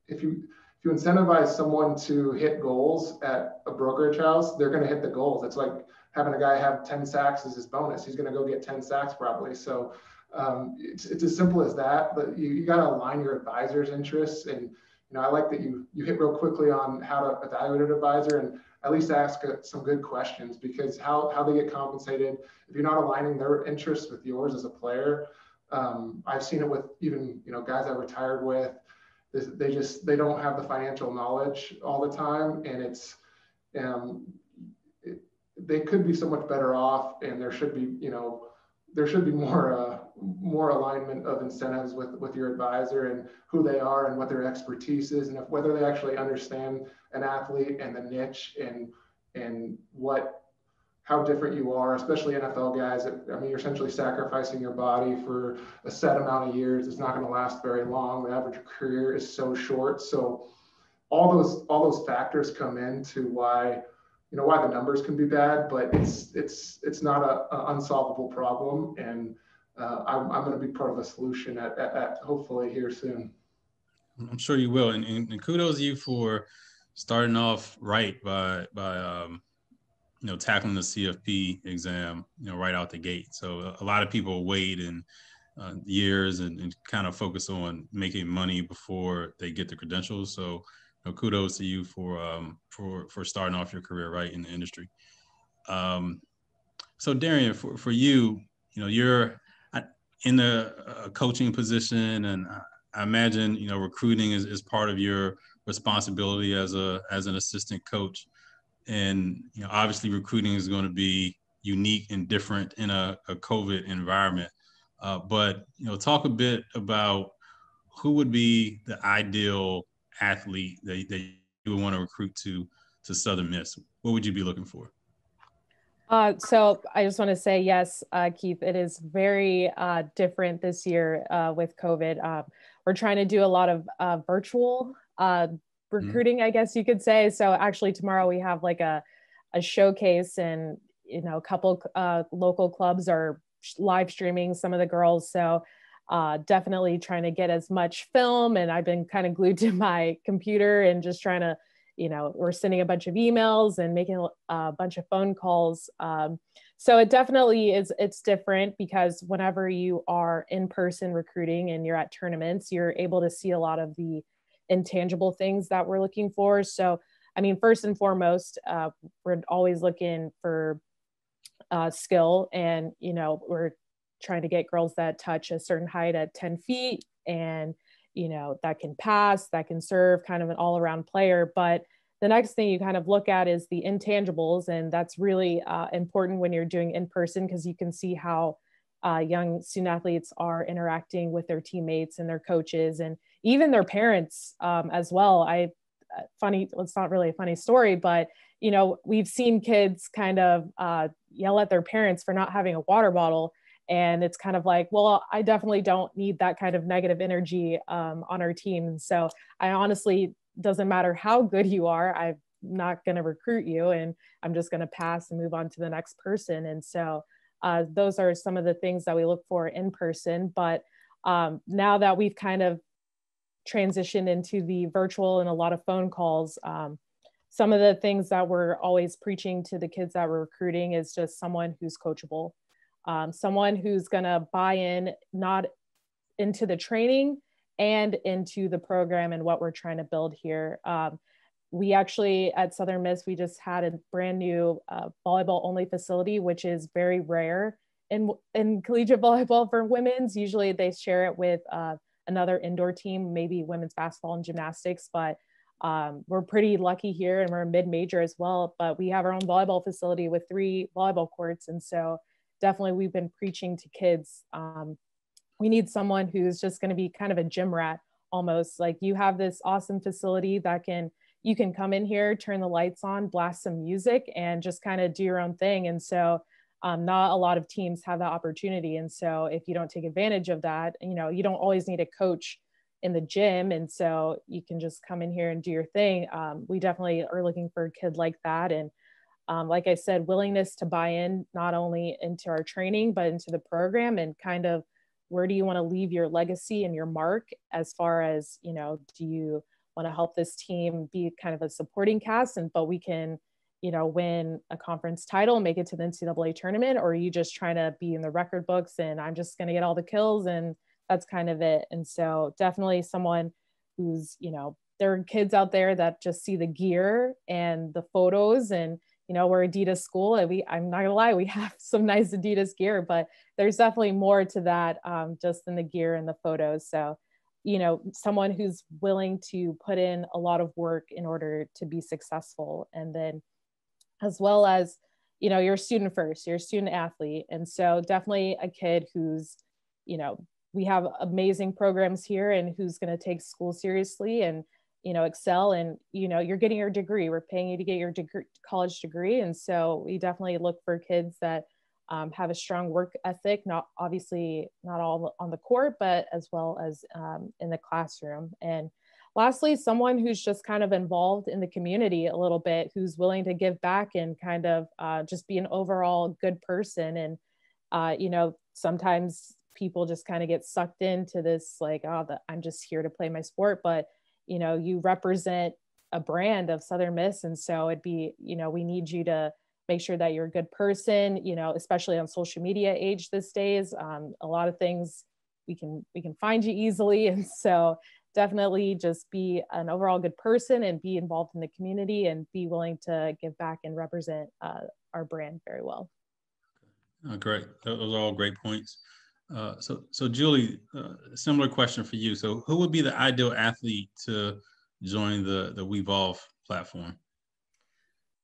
if you, you incentivize someone to hit goals at a brokerage house, they're going to hit the goals. It's like having a guy have 10 sacks as his bonus. He's going to go get 10 sacks probably. So um, it's, it's as simple as that, but you, you got to align your advisor's interests. And, you know, I like that you, you hit real quickly on how to evaluate an advisor and at least ask uh, some good questions because how, how they get compensated, if you're not aligning their interests with yours as a player, um, I've seen it with even, you know, guys I retired with, they just they don't have the financial knowledge all the time and it's um, it, they could be so much better off and there should be you know there should be more uh, more alignment of incentives with with your advisor and who they are and what their expertise is and if, whether they actually understand an athlete and the niche and and what how different you are, especially NFL guys. I mean, you're essentially sacrificing your body for a set amount of years. It's not going to last very long. The average career is so short. So all those all those factors come into why you know why the numbers can be bad, but it's it's it's not a, a unsolvable problem, and uh, I'm, I'm going to be part of the solution at, at, at, hopefully here soon. I'm sure you will, and, and, and kudos to you for starting off right by by um, you know, tackling the CFP exam, you know, right out the gate. So a lot of people wait and uh, years and, and, kind of focus on making money before they get the credentials. So, you know, kudos to you for um, for for starting off your career right in the industry. Um, so, Darian, for for you, you know, you're in a, a coaching position, and I imagine you know recruiting is, is part of your responsibility as a as an assistant coach and you know obviously recruiting is going to be unique and different in a, a COVID environment. Uh, but you know, talk a bit about who would be the ideal athlete that, that you would want to recruit to to Southern Miss. What would you be looking for? Uh, so I just want to say yes, uh, Keith. It is very uh, different this year uh, with COVID. Um, we're trying to do a lot of uh, virtual uh. Recruiting, mm-hmm. I guess you could say. So actually tomorrow we have like a, a showcase and, you know, a couple uh, local clubs are live streaming some of the girls. So uh, definitely trying to get as much film and I've been kind of glued to my computer and just trying to, you know, we're sending a bunch of emails and making a bunch of phone calls. Um, so it definitely is, it's different because whenever you are in person recruiting and you're at tournaments, you're able to see a lot of the intangible things that we're looking for. So, I mean, first and foremost, uh, we're always looking for uh, skill, and you know, we're trying to get girls that touch a certain height at 10 feet and you know that can pass that can serve kind of an all-around player but the next thing you kind of look at is the intangibles and that's really uh, important when you're doing in person because you can see how uh, young student athletes are interacting with their teammates and their coaches and even their parents um, as well. I uh, funny, it's not really a funny story, but you know we've seen kids kind of uh, yell at their parents for not having a water bottle. And it's kind of like well i definitely don't need that kind of negative energy um, on our team. So i honestly doesn't matter how good you are i'm not going to recruit you and i'm just going to pass and move on to the next person. And so uh, those are some of the things that we look for in person but um, now that we've kind of transitioned into the virtual and a lot of phone calls um, some of the things that we're always preaching to the kids that we're recruiting is just someone who's coachable um, someone who's going to buy in not into the training and into the program and what we're trying to build here. Um, we actually at Southern Miss, we just had a brand new uh, volleyball only facility, which is very rare in, in collegiate volleyball for women's. Usually they share it with uh, another indoor team, maybe women's basketball and gymnastics, but um, we're pretty lucky here and we're mid-major as well, but we have our own volleyball facility with three volleyball courts. And so definitely we've been preaching to kids. Um, we need someone who's just going to be kind of a gym rat almost like you have this awesome facility that can you can come in here turn the lights on blast some music and just kind of do your own thing. And so um, not a lot of teams have that opportunity. And so if you don't take advantage of that you know you don't always need a coach in the gym. And so you can just come in here and do your thing. Um, we definitely are looking for a kid like that. And um, like I said, willingness to buy in not only into our training, but into the program and kind of where do you want to leave your legacy and your mark as far as, you know, do you want to help this team be kind of a supporting cast and, but we can, you know, win a conference title, make it to the NCAA tournament, or are you just trying to be in the record books and I'm just going to get all the kills and that's kind of it. And so definitely someone who's, you know, there are kids out there that just see the gear and the photos and you know we're adidas school and we i'm not gonna lie we have some nice adidas gear but there's definitely more to that um, just than the gear and the photos so you know someone who's willing to put in a lot of work in order to be successful. And then as well as you know you're a student first you're a student athlete. And so definitely a kid who's you know we have amazing programs here and who's going to take school seriously and you know excel. And you know you're getting your degree. We're paying you to get your degree, college degree. And so we definitely look for kids that um, have a strong work ethic not obviously not all on the court but as well as um, in the classroom. And lastly someone who's just kind of involved in the community a little bit who's willing to give back and kind of uh, just be an overall good person. And uh, you know sometimes people just kind of get sucked into this like oh the, i'm just here to play my sport. But you know you represent a brand of southern miss. And so it'd be you know we need you to make sure that you're a good person you know especially on social media age these days um, a lot of things we can we can find you easily. And so definitely just be an overall good person and be involved in the community and be willing to give back and represent uh, our brand very well. Uh, great. Those are all great points. Uh, so, so Julie, uh, similar question for you. So, who would be the ideal athlete to join the the Wevolv platform?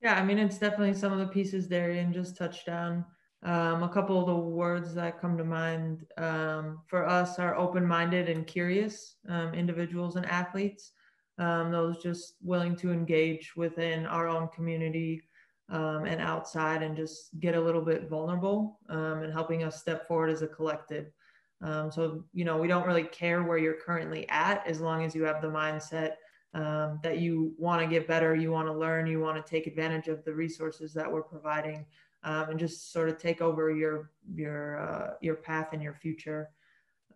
Yeah, I mean, it's definitely some of the pieces Darian just touched on. Um, a couple of the words that come to mind um, for us are open-minded and curious um, individuals and athletes. Um, those just willing to engage within our own community um, and outside and just get a little bit vulnerable um, and helping us step forward as a collective. So, you know, we don't really care where you're currently at as long as you have the mindset um, that you want to get better, you want to learn, you want to take advantage of the resources that we're providing um, and just sort of take over your, your, uh, your path and your future.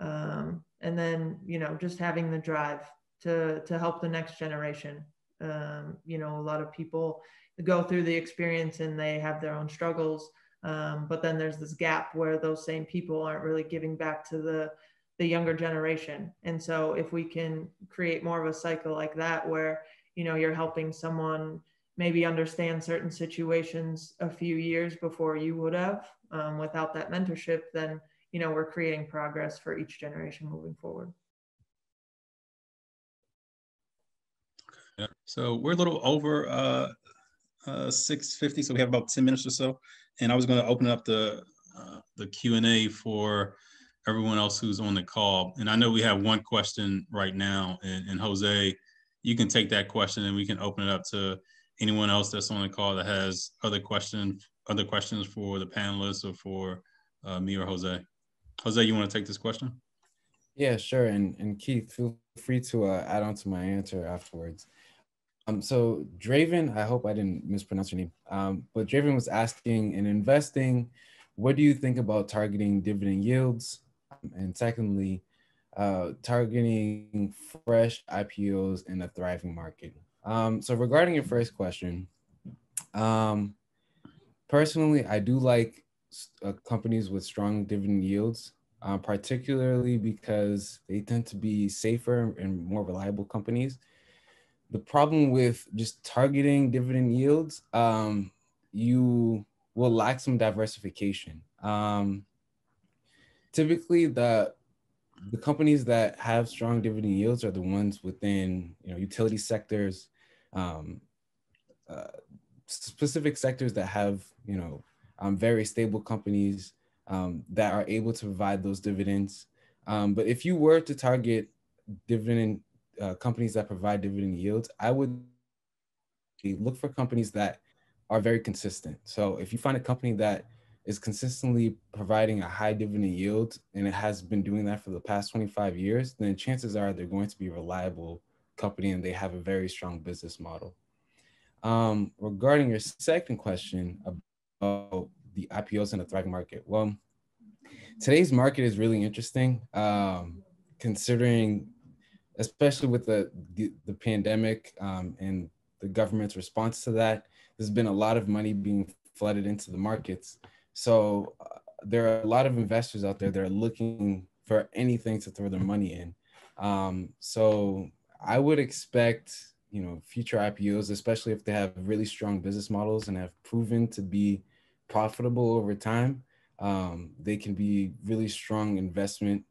Um, and then, you know, just having the drive to, to help the next generation. you know, a lot of people, go through the experience and they have their own struggles. Um, but then there's this gap where those same people aren't really giving back to the the younger generation. And so if we can create more of a cycle like that where you know you're helping someone maybe understand certain situations a few years before you would have um, without that mentorship, then you know we're creating progress for each generation moving forward. So we're a little over uh, uh, 6.50, so we have about 10 minutes or so. And I was going to open up the uh, the Q&A for everyone else who's on the call. And I know we have one question right now, and, and Jose, you can take that question and we can open it up to anyone else that's on the call that has other questions, other questions for the panelists or for uh, me or Jose. Jose, you want to take this question? Yeah, sure. And and Keith, feel free to uh, add on to my answer afterwards. Um, so Draven, I hope I didn't mispronounce your name. Um, but Draven was asking in investing, what do you think about targeting dividend yields? And secondly, uh, targeting fresh IPOs in a thriving market. Um, so regarding your first question, um, personally, I do like uh, companies with strong dividend yields uh, particularly because they tend to be safer and more reliable companies. The problem with just targeting dividend yields, um, you will lack some diversification. Um, typically, the the companies that have strong dividend yields are the ones within you know utility sectors, um, uh, specific sectors that have you know um, very stable companies um, that are able to provide those dividends. Um, but if you were to target dividend uh, companies that provide dividend yields, I would look for companies that are very consistent. So if you find a company that is consistently providing a high dividend yield and it has been doing that for the past 25 years, then chances are they're going to be a reliable company and they have a very strong business model. Um, regarding your second question about the IPOs in the thriving market? Well, today's market is really interesting, um, considering, especially with the the, the pandemic um, and the government's response to that. There's been a lot of money being flooded into the markets, so uh, there are a lot of investors out there that are looking for anything to throw their money in. Um, so I would expect you know future IPOs, especially if they have really strong business models and have proven to be profitable over time, um, they can be really strong investment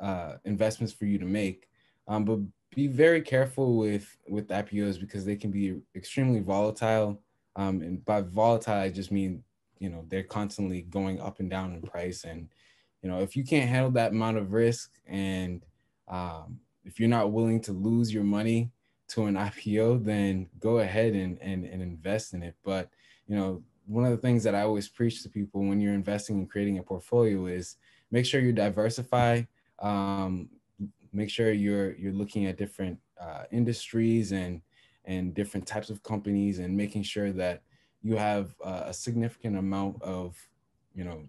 uh, investments for you to make. Um, but be very careful with with IPOs because they can be extremely volatile. Um, and by volatile, I just mean you know they're constantly going up and down in price. And you know if you can't handle that amount of risk and um, if you're not willing to lose your money to an IPO, then go ahead and, and, and invest in it. But you know one of the things that I always preach to people when you're investing and creating a portfolio is make sure you diversify. Um, make sure you're you're looking at different uh, industries and and different types of companies and making sure that you have uh, a significant amount of you know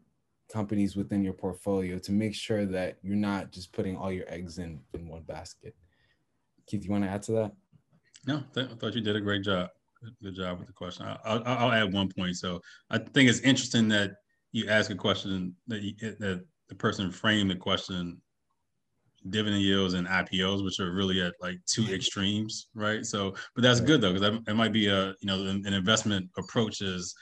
companies within your portfolio to make sure that you're not just putting all your eggs in in one basket. Keith, you want to add to that? No, th- I thought you did a great job. Good job with the question. I'll, I'll, add one point. So I think it's interesting that you ask a question that, you, that the person framed the question dividend yields and IPOs, which are really at like two extremes, right? So, but that's good though, because that, might be a you know an, investment approach is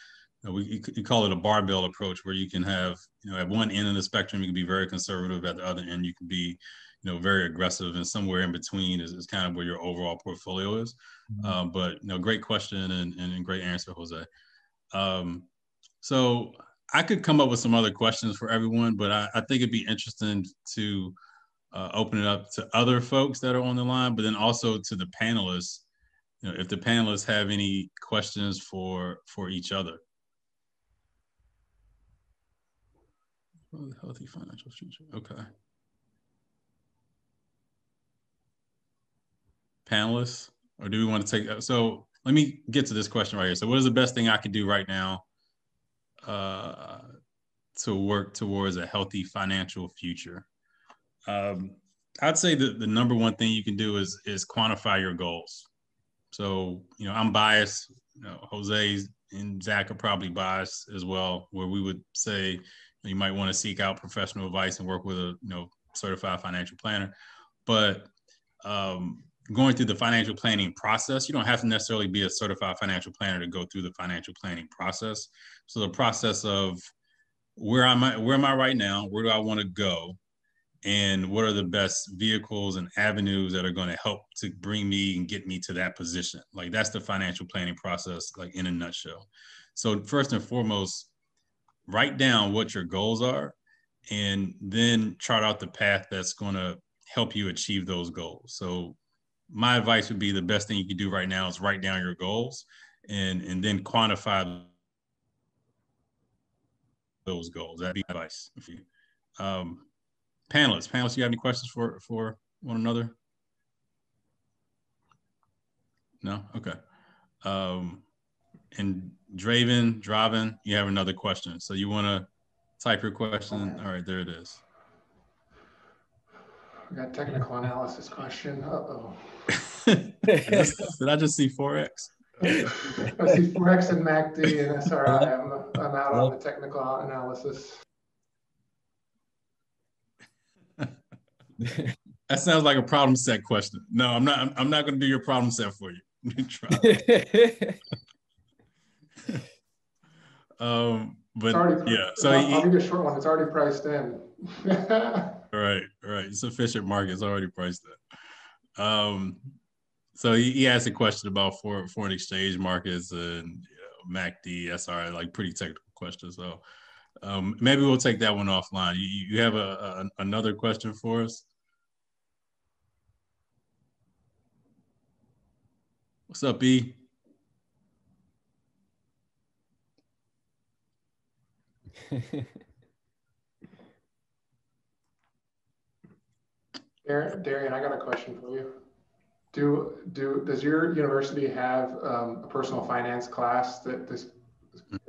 you know, we you call it a barbell approach, where you can have you know at one end of the spectrum you can be very conservative, at the other end you can be you know very aggressive, and somewhere in between is, is kind of where your overall portfolio is. Mm-hmm. Um, but you know, great question and, and, great answer, Jose. Um, so I could come up with some other questions for everyone, but I, I think it'd be interesting to uh, open it up to other folks that are on the line, but then also to the panelists. You know, if the panelists have any questions for for each other. Healthy financial future. Okay. Panelists or do we want to take uh, so let me get to this question right here so what is the best thing i could do right now uh, to work towards a healthy financial future um, i'd say that the number one thing you can do is is quantify your goals so you know i'm biased you know, jose and zach are probably biased as well where we would say you might want to seek out professional advice and work with a you know certified financial planner but um, going through the financial planning process. You don't have to necessarily be a certified financial planner to go through the financial planning process. So the process of where am I where am I right now? Where do I want to go? And what are the best vehicles and avenues that are going to help to bring me and get me to that position? Like that's the financial planning process, like in a nutshell. So first and foremost, write down what your goals are and then chart out the path that's going to help you achieve those goals. So my advice would be the best thing you can do right now is write down your goals and and then quantify those goals. That'd be advice. Um, panelists, panelists, you have any questions for for one another? No. Okay. Um, and Draven, Draven, you have another question. So you want to type your question. All right, there it is. We got technical analysis question. Uh-oh. Did I just see Forex? I see Forex and MACD and SRI. I'm, I'm out on the technical analysis. that sounds like a problem set question. No, I'm not. I'm, I'm not going to do your problem set for you. um, but already, yeah, so I'll, he, I'll give you a short one. It's already priced in. right, right. Sufficient market is already priced in. Um, so he, he asked a question about foreign foreign exchange markets and you know, MACD, SRI, like pretty technical questions. So um, maybe we'll take that one offline. You, you have a, a, another question for us? What's up, E? Darian, I got a question for you. Do do does your university have um, a personal finance class that this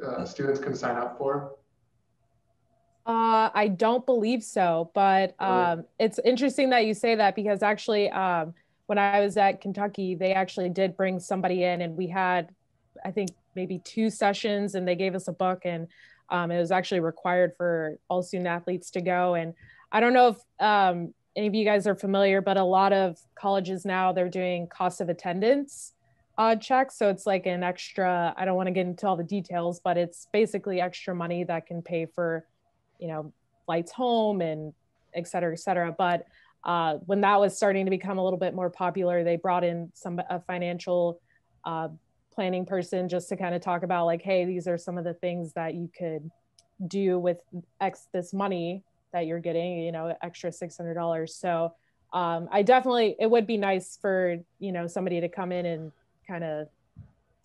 uh, students can sign up for? Uh, I don't believe so, but um, it's interesting that you say that because actually, um, when I was at Kentucky, they actually did bring somebody in, and we had, I think, maybe two sessions, and they gave us a book, and um, it was actually required for all student athletes to go. And I don't know if um, any of you guys are familiar, but a lot of colleges now they're doing cost of attendance uh, checks. So it's like an extra. I don't want to get into all the details, but it's basically extra money that can pay for, you know, flights home and et cetera, et cetera. But uh, when that was starting to become a little bit more popular, they brought in some a financial uh, planning person just to kind of talk about like, hey, these are some of the things that you could do with X this money that you're getting, you know, extra $600. So um, I definitely, it would be nice for, you know, somebody to come in and kind of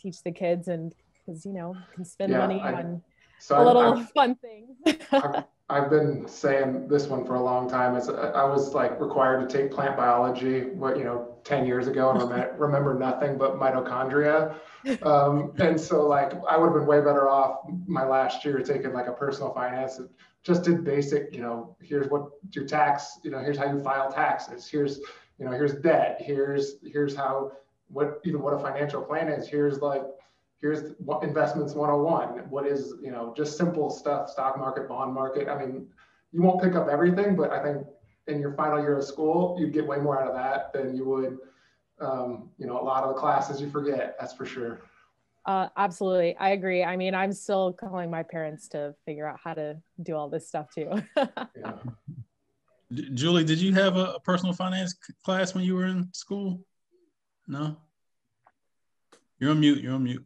teach the kids and because, you know, can spend yeah, money I, on so a little i fun thing. I've, I've, been saying this one for a long time. It's, I was like required to take plant biology, what, you know, 10 years ago and remember nothing but mitochondria. Um, and so like, I would have been way better off my last year taking like a personal finance just did basic, you know, here's what your tax, you know, here's how you file taxes. Here's, you know, here's debt. Here's, here's how, what, even what a financial plan is. Here's like, here's what investments 101. What is, you know, just simple stuff, stock market, bond market. I mean, you won't pick up everything, but I think in your final year of school, you'd get way more out of that than you would, um, you know, a lot of the classes you forget, that's for sure. Uh, absolutely. I agree. I mean, I'm still calling my parents to figure out how to do all this stuff too. yeah. Julie, did you have a personal finance class when you were in school? No? You're on mute. You're on mute.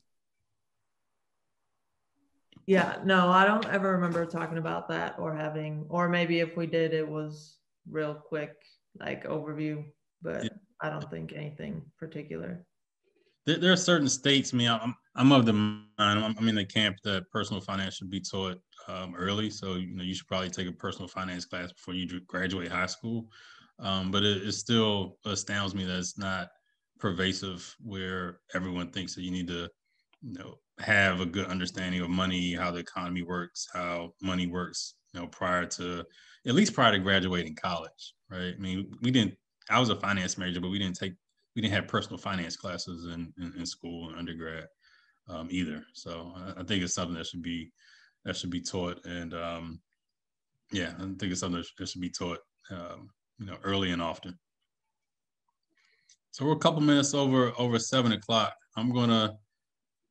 Yeah, no, I don't ever remember talking about that or having, or maybe if we did, it was real quick, like overview, but yeah. I don't think anything particular there, there, are certain states. I mean, I'm, I'm of the mind. I'm, I'm in the camp that personal finance should be taught um, early. So you know, you should probably take a personal finance class before you graduate high school. Um, but it, it, still astounds me that it's not pervasive, where everyone thinks that you need to, you know, have a good understanding of money, how the economy works, how money works. You know, prior to at least prior to graduating college, right? I mean, we didn't. I was a finance major, but we didn't take we didn't have personal finance classes in, in, in school and undergrad um, either. So I, think it's something that should be that should be taught, and um, yeah, I think it's something that should be taught, um, you know, early and often. So we're a couple minutes over over seven o'clock. I'm gonna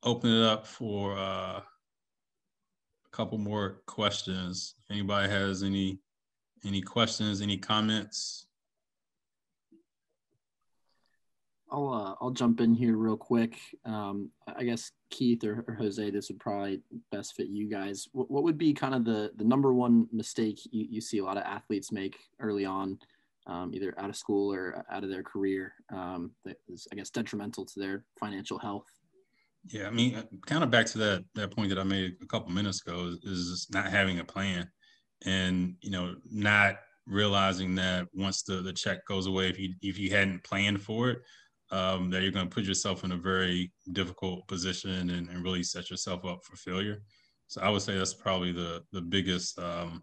open it up for uh, a couple more questions. If anybody has any any questions, any comments? I'll uh, I'll jump in here real quick. Um, I guess Keith or, or, Jose, this would probably best fit you guys. What, what would be kind of the the number one mistake you, you see a lot of athletes make early on, um, either out of school or out of their career, um, that is I guess detrimental to their financial health? Yeah, I mean, uh, kind of back to that that point that I made a couple minutes ago is, is not having a plan, and you know, not realizing that once the the check goes away, if you if you hadn't planned for it um, that you're going to put yourself in a very difficult position and, and, really set yourself up for failure. So I would say that's probably the the biggest, um,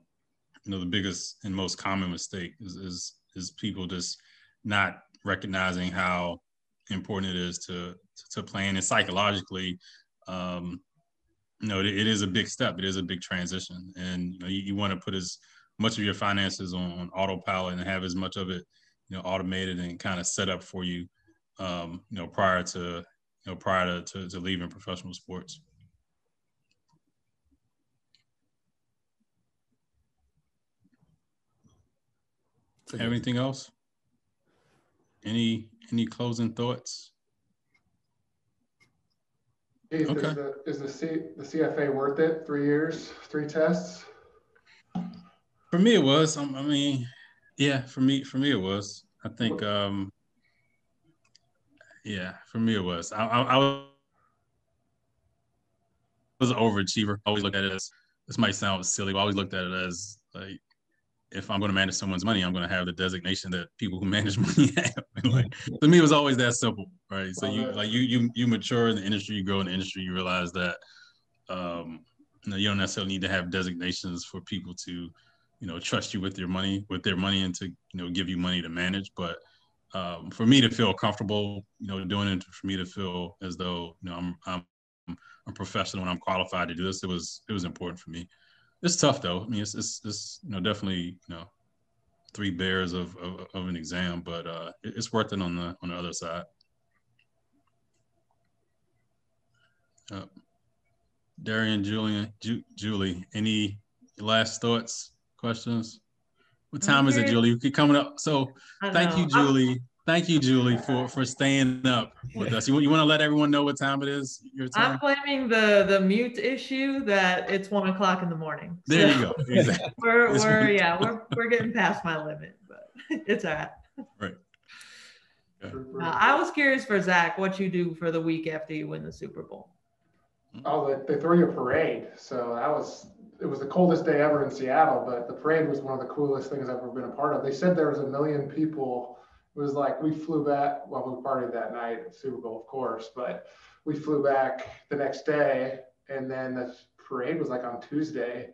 you know, the biggest and most common mistake is, is is people just not recognizing how important it is to to plan and psychologically. Um, you know, it, it is a big step. It is a big transition, and you know, you, you want to put as much of your finances on, on autopilot and have as much of it, you know, automated and kind of set up for you um, you know, prior to, you know, prior to, to, to leaving professional sports. Have anything else? Any any closing thoughts? okay. Is the, is the, C, the CFA worth it? Three years, three tests? For me, it was. I mean, yeah, for me, for me, it was. I think um, yeah, for me it was. I, I, I was an overachiever. I always looked at it as this might sound silly, but I always looked at it as like if I'm going to manage someone's money, I'm going to have the designation that people who manage money have. like to me, it was always that simple, right? So you like you you you mature in the industry, you grow in the industry, you realize that um, you know you don't necessarily need to have designations for people to you know trust you with your money with their money and to you know give you money to manage, but um, for me to feel comfortable, you know, doing it, for me to feel as though you know I'm I'm a professional and I'm qualified to do this, it was it was important for me. It's tough though. I mean, it's it's, it's you know definitely you know three bears of of, of an exam, but uh, it's worth it on the on the other side. Uh, Darian, Julian, Ju- Julie, any last thoughts, questions? What time is it, Julie? You keep coming up. So thank you, Julie. Thank you, Julie, for for staying up with us. You, you want to let everyone know what time it is? Your time? I'm blaming the the mute issue that it's one o'clock in the morning. There so you go. Exactly. we're we're yeah we're we're getting past my limit, but it's all right. Right. Uh, I was curious for Zach, what you do for the week after you win the Super Bowl. Oh, they, they throw you a parade. So that was it was the coldest day ever in Seattle, but the parade was one of the coolest things I've ever been a part of. They said there was a million people. It was like we flew back. Well, we partied that night at Super Bowl, of course, but we flew back the next day, and then the parade was like on Tuesday,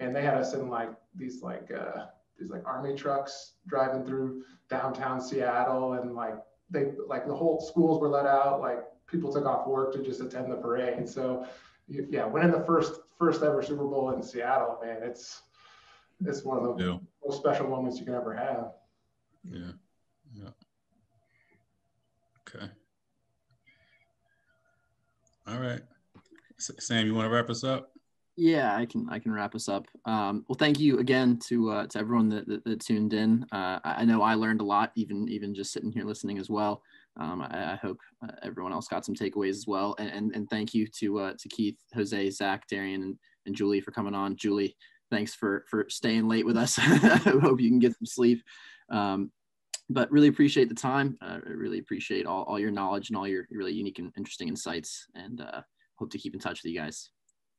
and they had us in like these like uh, these like army trucks driving through downtown Seattle, and like they like the whole schools were let out. Like people took off work to just attend the parade. So yeah, winning the first first ever Super Bowl in Seattle, man, it's it's one of the yeah. most special moments you can ever have. Yeah. Yeah. Okay. All right. Sam, you want to wrap us up? Yeah, I can. I can wrap us up. Um, well, thank you again to uh, to everyone that, that, that tuned in. Uh, I know I learned a lot, even even just sitting here listening as well. Um, I, I, hope uh, everyone else got some takeaways as well. And, and, and thank you to uh, to Keith, Jose, Zach, Darian, and, and Julie for coming on. Julie, thanks for for staying late with us. I hope you can get some sleep. Um, but really appreciate the time. Uh, really appreciate all, all your knowledge and all your really unique and interesting insights. And uh, hope to keep in touch with you guys.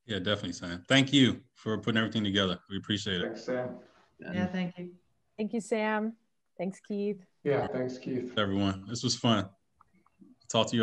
Yeah, definitely, Sam. Thank you for putting everything together. We appreciate it. Thanks, Sam. Yeah, thank you. Thank you, Sam. Thanks, Keith. Yeah, thanks, Keith. Everyone, this was fun. Talk to you all.